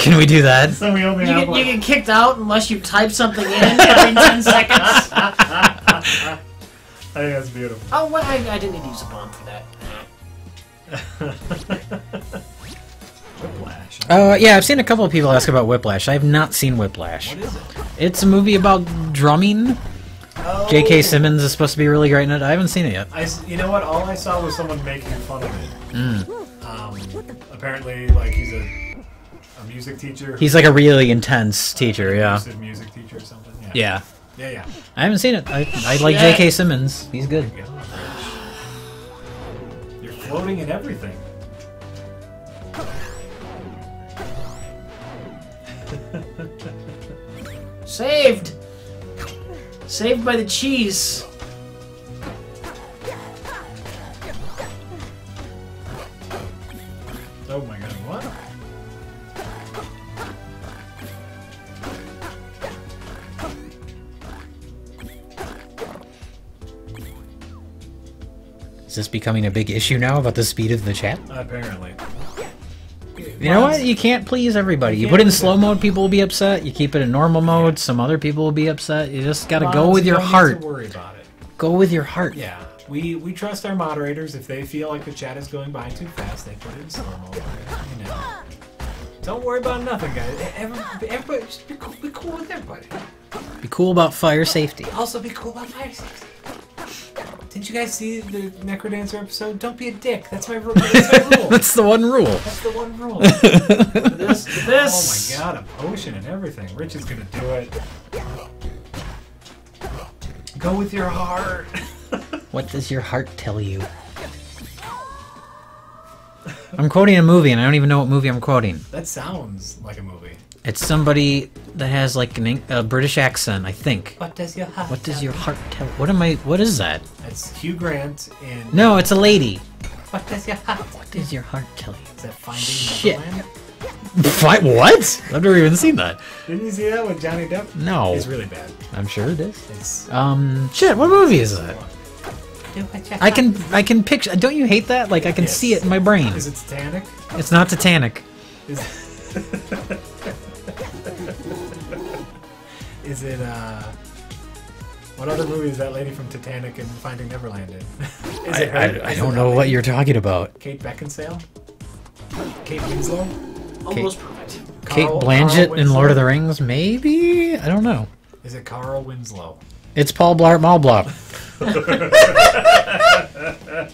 Can we do that? So we only You have get, you get kicked out unless you type something in every 10 seconds. I think that's beautiful. Oh, well, I, I didn't need to use a bomb for that. Whiplash. Uh, yeah, I've seen a couple of people ask about Whiplash. I have not seen Whiplash. What is it? It's a movie about drumming. Oh. J.K. Simmons is supposed to be really great in it. I haven't seen it yet. I s you know what? All I saw was someone making fun of it. Mm. Um, apparently, like he's a, a music teacher. He's like a really intense teacher, yeah. Music teacher or something. Yeah. Yeah. Yeah, yeah. I haven't seen it. I, I like Shit. J.K. Simmons. He's good. Yeah. You're floating in everything. Saved! Saved by the cheese. Oh my god, what? Is this becoming a big issue now about the speed of the chat? Apparently. You know what? You can't please everybody. You can't put it in slow mode, people will be upset. You keep it in normal mode, some other people will be upset. You just gotta go with you your don't heart. Worry about it. Go with your heart. Yeah, we we trust our moderators. If they feel like the chat is going by too fast, they put it in slow mode. You know. Don't worry about nothing, guys. Every, everybody, just be cool, be cool with everybody. Be cool about fire safety. Also, be cool about fire safety. Didn't you guys see the Necrodancer episode? Don't be a dick. That's my rule. That's my rule. That's the one rule. That's the one rule. This, Oh my god, a potion and everything. Rich is gonna do it. Go with your heart. What does your heart tell you? I'm quoting a movie, and I don't even know what movie I'm quoting. that sounds like a movie. It's somebody that has like an, a British accent, I think. What does your heart? What does your heart tell? What am I? What is that? It's Hugh Grant in. No, it's a lady. What does your heart? What does your heart tell you? Is that Finding Shit. Neverland? Fi- what? I've never even seen that. Didn't you see that with Johnny Depp? No, It's really bad. I'm sure it is. It's. Um, shit. What movie is that? I can I can picture. Don't you hate that? Like I can Yes. see it in my brain. Is it Titanic? It's not Titanic. Is, is it uh? What other movie is that lady from Titanic and Finding Neverland in? is I, it her- I, I is don't that know what lady? you're talking about. Kate Beckinsale. Kate Winslow. Almost perfect. Kate Carl- Blanchett Carl in Lord of the Rings? Maybe? I don't know. Is it Carl Winslow? It's Paul Blart Mall Blop.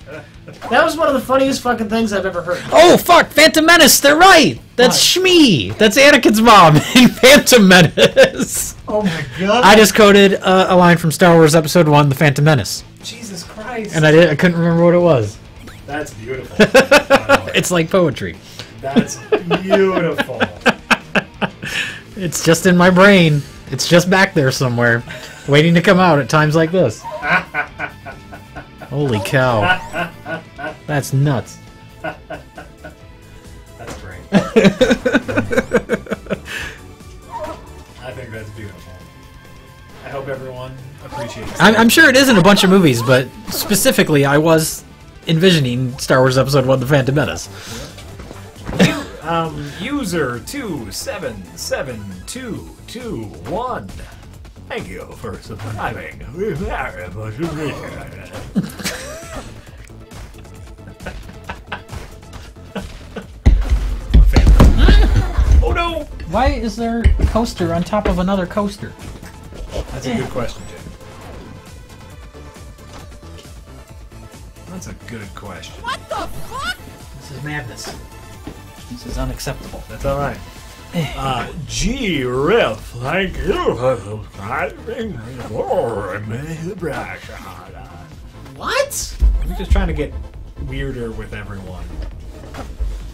That was one of the funniest fucking things I've ever heard. Oh fuck! Phantom Menace. They're right. That's Shmi. That's Anakin's mom in Phantom Menace. Oh my god! I just quoted uh, a line from Star Wars Episode One: The Phantom Menace, Jesus Christ! and I did. I couldn't remember what it was. That's beautiful. Wow. It's like poetry. That's beautiful. It's just in my brain. It's just back there somewhere, waiting to come out at times like this. Holy cow! That's nuts. That's great. I think that's beautiful. I hope everyone appreciates. I'm, I'm sure it is in a bunch of movies, but specifically, I was envisioning Star Wars Episode One: The Phantom Menace. Um, user two seven seven two two one. Thank you for subscribing. We very much appreciate it. oh no! Why is there a coaster on top of another coaster? That's a good question, Jay. That's a good question. What the fuck? This is madness. This is unacceptable. That's all right. Uh, G Riff, thank you for subscribing. for me, Brashad. What? I'm just trying to get weirder with everyone.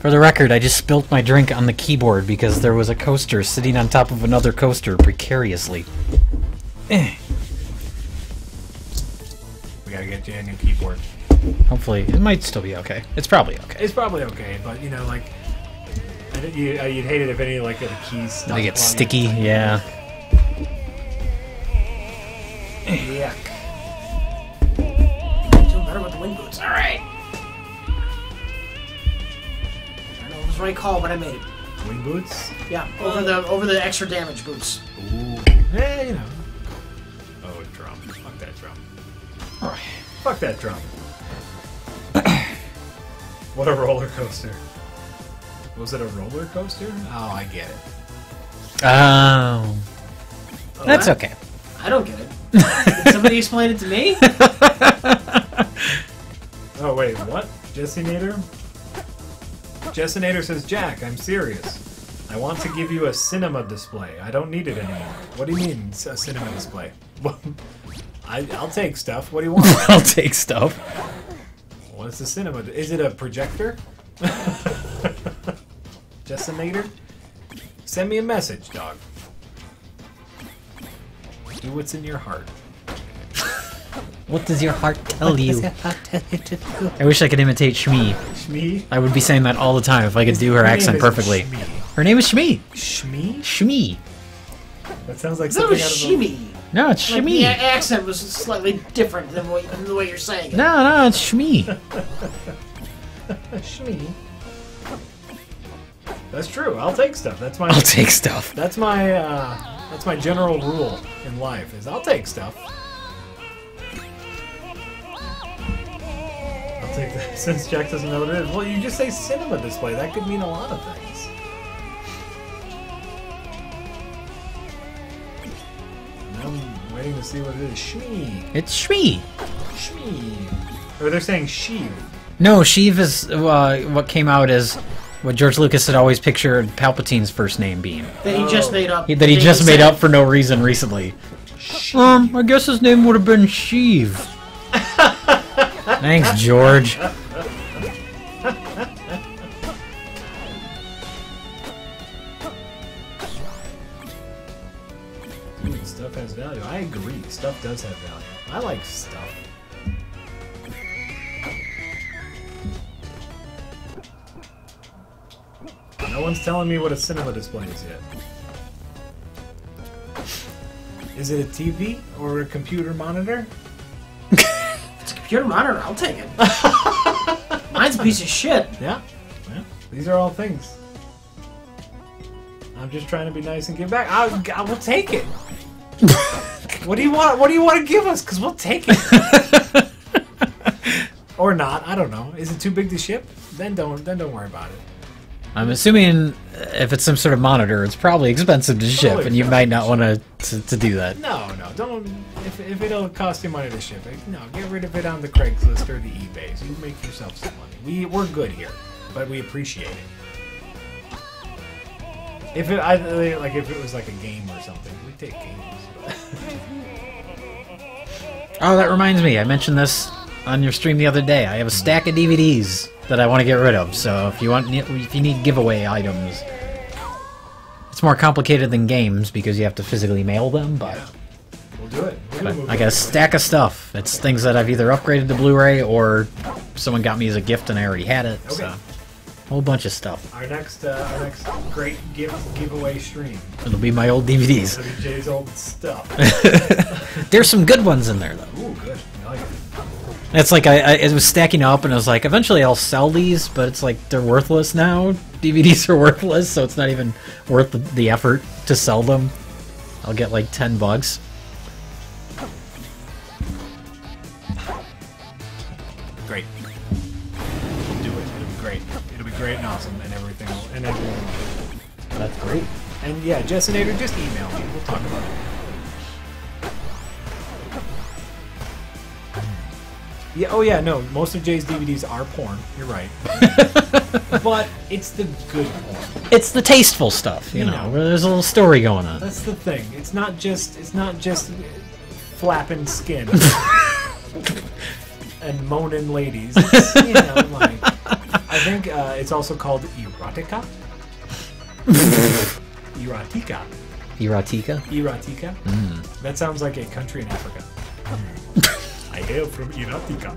For the record, I just spilt my drink on the keyboard because there was a coaster sitting on top of another coaster precariously. Eh. We gotta get you a new keyboard. Hopefully, it might still be okay. It's probably okay. It's probably okay, but you know, like, I you, uh, you'd hate it if any like of the keys stuck. They get while you- sticky, yeah. Yuck. Doing better with the wing boots. All right. I know it was the right call, but I made it. Wing boots. Yeah, over the over the extra damage boots. Ooh. Eh, you know. Oh, drum. Fuck that drum. Fuck that drum. what a roller coaster. Was it a roller coaster? Oh, I get it. Oh. oh That's what? okay. I don't get it. Somebody explain it to me? Oh, wait, what? Jessinator? Jesse Nader says, Jack, I'm serious. I want to give you a cinema display. I don't need it anymore. What do you mean, a cinema display? I, I'll take stuff. What do you want? I'll take stuff. What's the cinema? Is it a projector? Jessinator? Send me a message, dog. Do what's in your heart. What does your heart tell you? I wish I could imitate Shmi. Shmee? I would be saying that all the time if I could do her name accent isn't perfectly. Shmee. Her name is Shmi. Shmi? Shmi. That sounds like That something was out of a- shimmy. No, it's Like, Shmi. the accent was slightly different than, what, than the way you're saying it. No, no, it's Shmi. Shmee. That's true. I'll take stuff. That's my I'll take stuff. that's my uh that's my general rule in life is I'll take stuff. I'll take that since Jack doesn't know what it is. Well, you just say cinema display. That could mean a lot of things. And I'm waiting to see what it is. Shmee. It's Shmi. Shmee. Or they're saying Sheev. No, Sheev is uh, what came out as what George Lucas had always pictured Palpatine's first name being. That he just made up. He- that he just made up for no reason recently. Um, I guess his name would have been Sheev. Thanks, George. Stuff has value. I agree. Stuff does have value. I like stuff. No one's telling me what a cinema display is yet. Is it a TV or a computer monitor? It's a computer monitor. I'll take it. Mine's a piece of shit. Yeah. yeah. These are all things. I'm just trying to be nice and give back. I, I will take it. what do you want? What do you want to give us? Because we'll take it. or not. I don't know. Is it too big to ship? Then don't. Then don't worry about it. I'm assuming if it's some sort of monitor, it's probably expensive to ship, and you might not want to to do that. No, no. Don't. If, if it'll cost you money to ship it, no. Get rid of it on the Craigslist or the eBays. You make yourself some money. We we're good here, but we appreciate it. If it, I like, if it was like a game or something, we take games. Oh, that reminds me. I mentioned this on your stream the other day. I have a stack of DVDs that I want to get rid of. So if you want, if you need giveaway items, it's more complicated than games because you have to physically mail them. But, We'll do it. We'll. I got a stack of stuff. It's things that I've either upgraded to Blu-ray or someone got me as a gift and I already had it. So, Okay. a whole bunch of stuff. Our next, uh, our next great gift giveaway stream. It'll be my old DVDs. It'll be Jay's old stuff. There's some good ones in there though. Ooh, good. I like it. It's like I, I it was stacking up, and I was like, eventually I'll sell these, but it's like they're worthless now. DVDs are worthless, so it's not even worth the, the effort to sell them. I'll get like ten bucks. Great. We'll do it. It'll be great. It'll be great and awesome, and everything. Will, and everyone. That's great. And yeah, Jessinator, just email me. We'll talk about it. Yeah. Oh yeah. No. Most of Jay's DVDs are porn. You're right. but it's the good porn. It's the tasteful stuff, you, You know, know. where there's a little story going on. That's the thing. It's not just. It's not just flapping skin and moaning ladies. It's, you know, like I think uh, it's also called erotica. erotica. Erotica. Erotica. That sounds like a country in Africa. I hail from Erotica.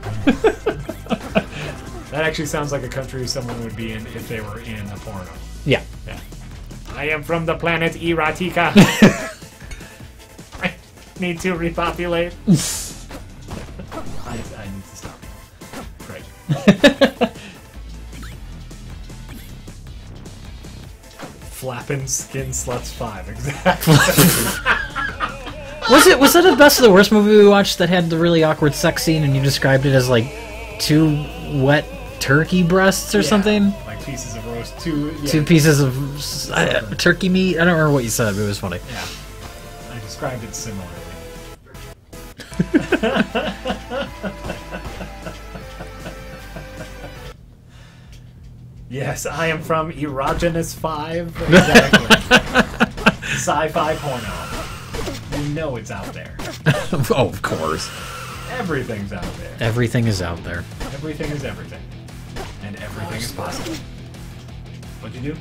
that actually sounds like a country someone would be in if they were in a porno. Yeah. Yeah. I am from the planet Erotica. I need to repopulate. I, I need to stop. Great. Flappin' Skin Sluts 5, exactly. Was it was that the best or the worst movie we watched that had the really awkward sex scene and you described it as like two wet turkey breasts or Yeah, something? Like pieces of roast, two. Yeah, Two pieces of uh, turkey meat. I don't remember what you said, but it was funny. Yeah. I described it similarly. yes, I am from Erogenous 5. Exactly. Sci fi porno. You know it's out there. oh, of course. Everything's out there. Everything is out there. Everything is everything. And everything is possible. What'd you do?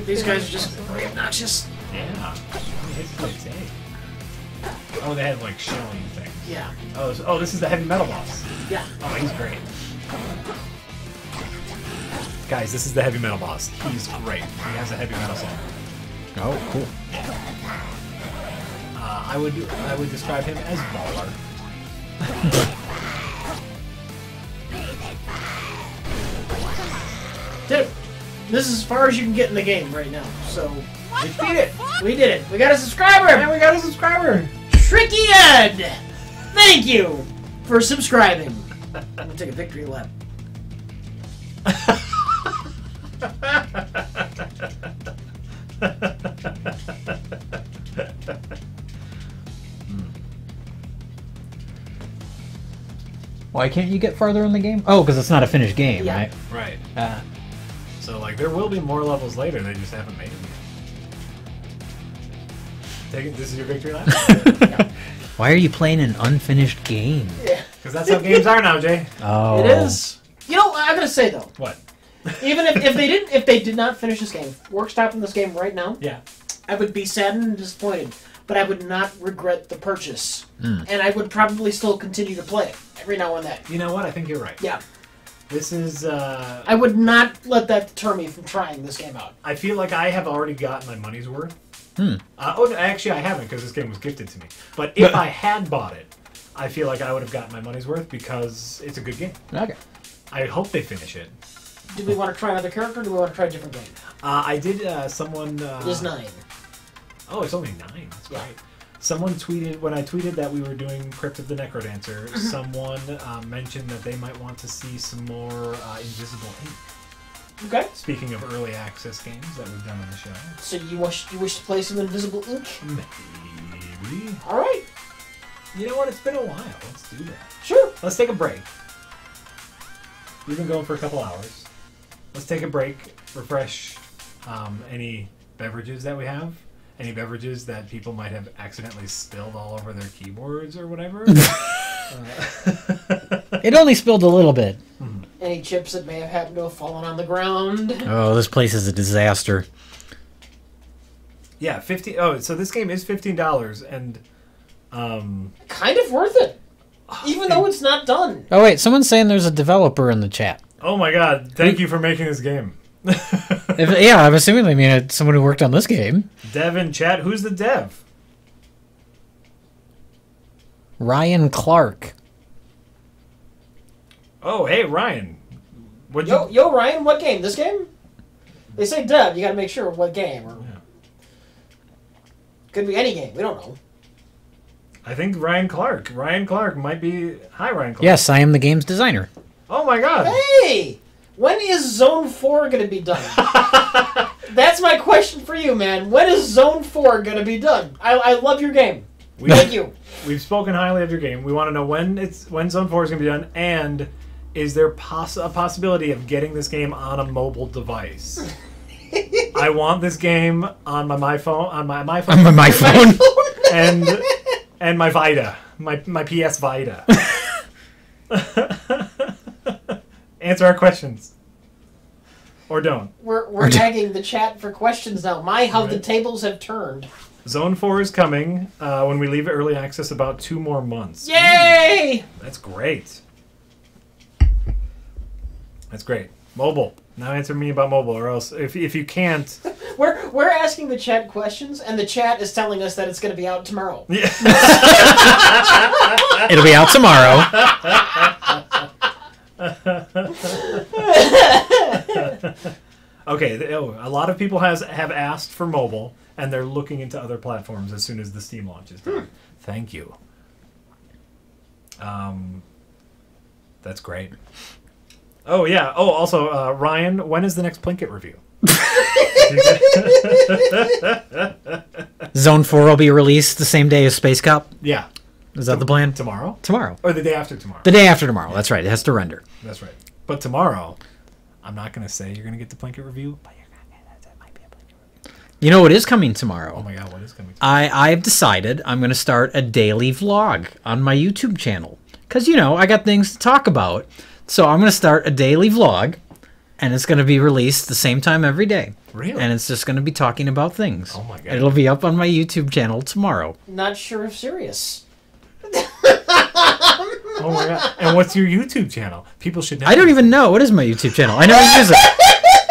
These guys are just very obnoxious. Yeah. Hit clicks? Oh, they had like showing things. Yeah. Oh, so- oh, this is the heavy metal boss. Yeah. Oh, he's great. Guys, this is the heavy metal boss. He's great. He has a heavy metal song. Oh, cool. Uh, I would I would describe him as baller. Dude, this is as far as you can get in the game right now. So We beat it. we did it. We got a subscriber. And we got a subscriber. Tricky Ed. Thank you for subscribing. I'm gonna take a victory lap. Why can't you get farther in the game? Oh, because it's not a finished game, Yeah. right? Right. Uh, So like there will be more levels later. They just haven't made them yet. Take it. This is your victory lap. why are you playing an unfinished game? Yeah. Because that's how games are now, Jay. Oh, It is. You know, I'm gonna say though, What? Even if, if they didn't, if they did not finish this game, work stopping this game right now, Yeah. I would be saddened and disappointed, but I would not regret the purchase, Hmm. and I would probably still continue to play it every now and then. You know what? I think you're right. Yeah, This is. uh I would not let that deter me from trying this game out. I feel like I have already gotten my money's worth. Hmm. Uh, oh, no, actually, I haven't because this game was gifted to me. But if I had bought it, I feel like I would have gotten my money's worth because it's a good game. Okay. I hope they finish it. Do we want to try another character? or Do we want to try a different game? Uh, I did. Uh, someone. Uh, There's nine. Oh, it's only nine. That's Yeah. great. Someone tweeted when I tweeted that we were doing Crypt of the Necrodancer. Mm-hmm. someone uh, mentioned that they might want to see some more uh, Invisible Ink. Okay. Speaking of early access games that we've done on the show, So you wish you wish to play some Invisible Inc.? maybe. All right. You know what? It's been a while. Let's do that. Sure. Let's take a break. We've been going for a couple hours. Let's take a break, refresh um, any beverages that we have, any beverages that people might have accidentally spilled all over their keyboards or whatever. It only spilled a little bit. Any chips that may have happened to have fallen on the ground? Oh, this place is a disaster. yeah, fifteen. Oh, so this game is fifteen dollars, and um, Kind of worth it, even though it's not done. Oh wait, someone's saying there's a developer in the chat. Oh my god, thank you for making this game. If, yeah, I'm assuming they mean it's someone who worked on this game. dev in chat. Who's the dev? Ryan Clark. Oh, hey Ryan. What'd you? Yo, yo, Ryan, what game? This game? They say dev. You got to make sure what game. Or Yeah. could be any game. We don't know. I think Ryan Clark. Ryan Clark might be. Hi, Ryan Clark. Yes, I am the game's designer. Oh my god. Hey, when is Zone Four going to be done? That's my question for you, man. When is Zone Four going to be done? I, I love your game. We, Thank you. We've spoken highly of your game. We want to know when it's when Zone Four is going to be done, and is there poss- a possibility of getting this game on a mobile device? I want this game on my my phone on my my phone On my phone. and and my Vita, my my PS Vita. Answer our questions. Or don't. We're, we're tagging the chat for questions now. My, how the tables have turned. Zone 4 is coming uh, when we leave early access about two more months. Yay! That's great. That's great. Mobile. Now answer me about mobile, or else if, if you can't, We're, we're asking the chat questions, and the chat is telling us that it's going to be out tomorrow. Yeah. It'll be out tomorrow. okay. th- Oh, a lot of people has have asked for mobile, and they're looking into other platforms as soon as the Steam launch is done. Thank you. Um, that's great. Oh yeah. Oh, also, uh, Ryan, when is the next Plinkett review? Zone 4 will be released the same day as Space Cop. yeah, Is that the plan? tomorrow Tomorrow. or the day after tomorrow. The day after tomorrow. That's right. It has to render. That's right. But tomorrow, I'm not gonna say you're gonna get the Plinkett review, but you're gonna get it. It might be a Plinkett review. You know what is coming tomorrow? Oh my god, what is coming? I I've decided I'm going to start a daily vlog on my YouTube channel cuz you know, I got things to talk about. So I'm going to start a daily vlog and it's going to be released the same time every day. Really? And it's just going to be talking about things. Oh my God. It'll be up on my YouTube channel tomorrow. Not sure if serious. Oh my god! And what's your YouTube channel? People should know. I don't even know what is my YouTube channel. I never use it.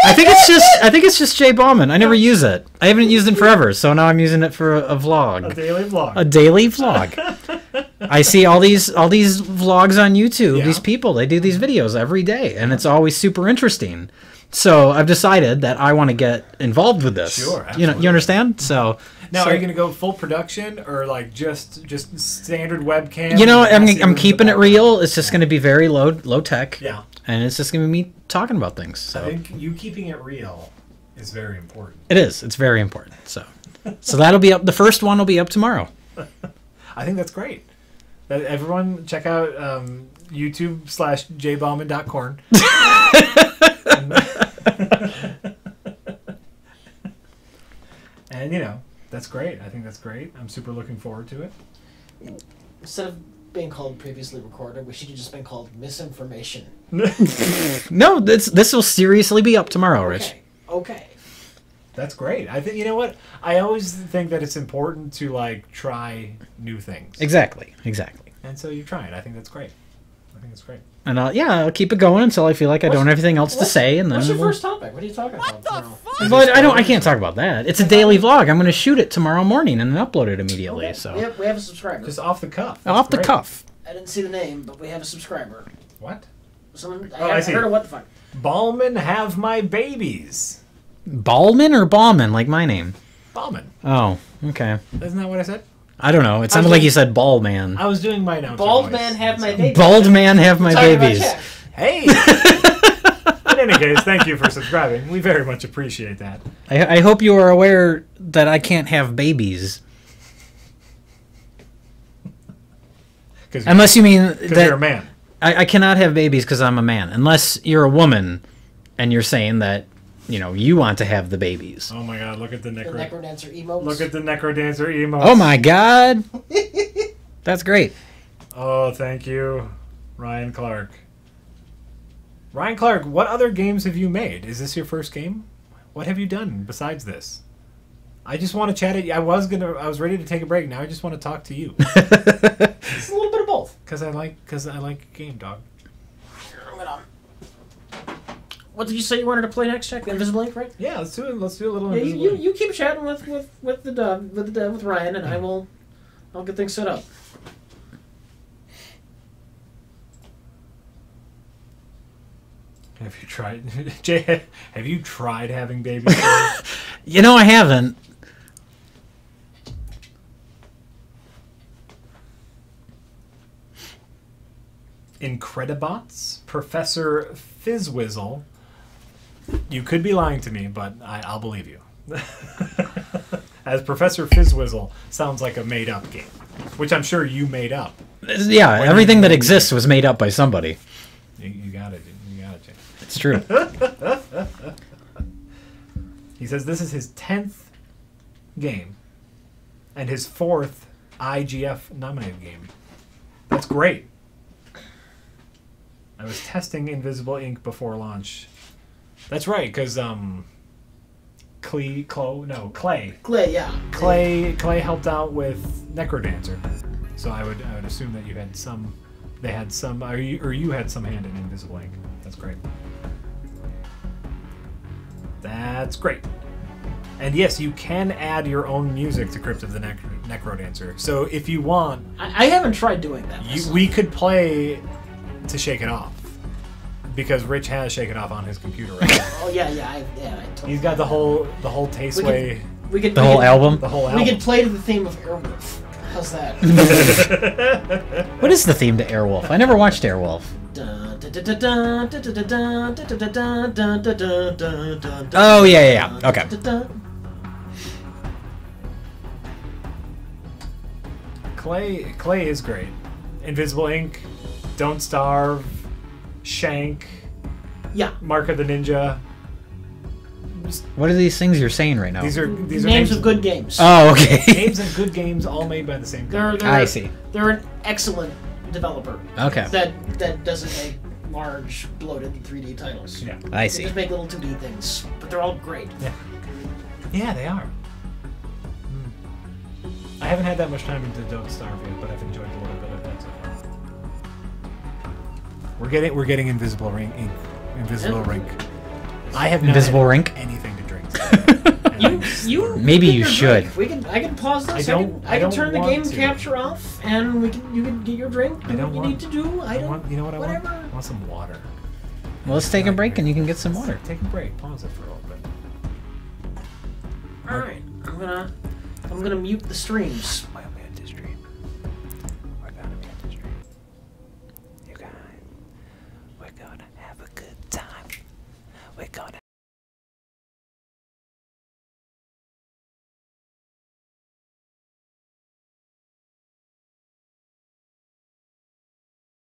I think it's just I think it's just Jay Bauman. I never use it. I haven't used it in forever, so now I'm using it for a, a a vlog. daily vlog. a daily vlog. I see all these all these vlogs on YouTube. Yeah. These people they do these videos every day, and it's always super interesting. So I've decided that I want to get involved with this. Sure, you know, you understand? So now, so- are you gonna go full production or like just just standard webcam? you know, I'm I'm keeping it real. It's just going to be very low low tech. Yeah, and it's just going to be me talking about things. I So think you keeping it real is very important. it is. It's very important. So so that'll be up. The first one will be up tomorrow. I think that's great. That everyone check out um, YouTube slash jbauman.corn. and you know that's great. I think that's great. I'm super looking forward to it. Instead of being called previously recorded, we should have just been called misinformation. No, this this will seriously be up tomorrow, Rich. Okay. Okay. That's great. I think you know what. I always think that it's important to like try new things, Exactly. Exactly. and so you try it. I think that's great. I think it's great. And I'll, yeah, I'll keep it going until I feel like I don't have anything else to say, and then. What's your we'll- first topic? What are you talking about? tomorrow? But I don't. I can't talk about that. It's a daily vlog. I'm going to shoot it tomorrow morning and then upload it immediately. So We have, we have a subscriber. Just off the cuff. That's off the great. cuff. I didn't see the name, but we have a subscriber. What? Someone, I Oh, I haven't see. heard of what the fuck. Ballman have my babies. Ballman or Ballman, like my name. Ballman. Oh, okay. Isn't that what I said? I don't know. It sounded like you said ball man. I was doing my announcer Bald voice, man have my so- baby. Bald man have my Talking about babies. Jack. Hey. In any case, thank you for subscribing. We very much appreciate that. I, I hope you are aware that I can't have babies. Because Unless you mean you're a man. I, I cannot have babies because I'm a man. Unless you're a woman and you're saying that, you know, you want to have the babies. Oh my god, look at the necro- The necro. necrodancer emotes. Look at the necrodancer emo. Oh my god. That's great. Oh, thank you, Ryan Clark. Ryan Clark, what other games have you made? Is this your first game? What have you done besides this? I just want to chat at you. I was gonna. I was ready to take a break. Now I just want to talk to you It's a little bit of both. because I like because I like game dog. I'm gonna- What did you say you wanted to play next, Jack? The Invisible Inc., right? Yeah, let's do it. Let's do a little. Yeah, you, Invisible you, Ink. you keep chatting with, with, with the dub with the dub with Ryan, and I will I'll get things set up. Have you tried, Jay? Have you tried having babies? You know, I haven't. Incredibots, Professor Fizzwizzle. You could be lying to me, but I, I'll believe you. As Professor Fizzwizzle sounds like a made-up game, which I'm sure you made up. Yeah, When everything that exists was made up by somebody. You, you got it. You got it. Jay. It's true. He says this is his tenth game, and his fourth IGF nominated game. That's great. I was testing Invisible Inc. before launch. That's right, because um, Klei, Clo, no Klei, Klei, yeah. Klei, Klei helped out with Necrodancer, so I would I would assume that you had some, they had some, or you, or you had some hand in Invisible Inc. That's great. That's great. And yes, you can add your own music to Crypt of the Nec- Necrodancer. So if you want, I, I haven't tried doing that. you, we could play to Shake It Off. Because Rich has shaken Off on his computer right now. Oh yeah, yeah, I, yeah. I totally He's got the whole the whole We Tasteway, We could The we whole could, album. the whole album. We album. could play to the theme of Airwolf. How's that? What is the theme to Airwolf? I never watched Airwolf. Oh Oh yeah, yeah, yeah. Okay. Klei Klei is great. Invisible Inc, Don't Starve, Shank, Yeah. Mark of the Ninja. What are these things you're saying right now? These are these are Names of good games. Oh, okay. names of good games all made by the same They're, company. they're, I see. They're an excellent developer Okay. that that doesn't make large, bloated 3D titles. Yeah. I They see. just make little 2D things, but they're all great. Yeah. Yeah, they are. Hmm. I haven't had that much time into Don't Starve yet, but I've enjoyed a little bit We're getting we're getting Invisible Ring Ink. Invisible Yeah. Rink. I have Invisible had Rink? anything to drink. You, you Maybe you should. drink. We can, I can pause this. I I, don't- can, I I can turn the game to. capture off, and we can, you can get your drink. Do I don't what you want- need to do. I I don't. want, you know what I whatever. want? I want some water. Well, let's take a break and you can get some water. Take a break. Pause it for a little bit. All right, I'm gonna, I'm gonna mute the streams. we're gonna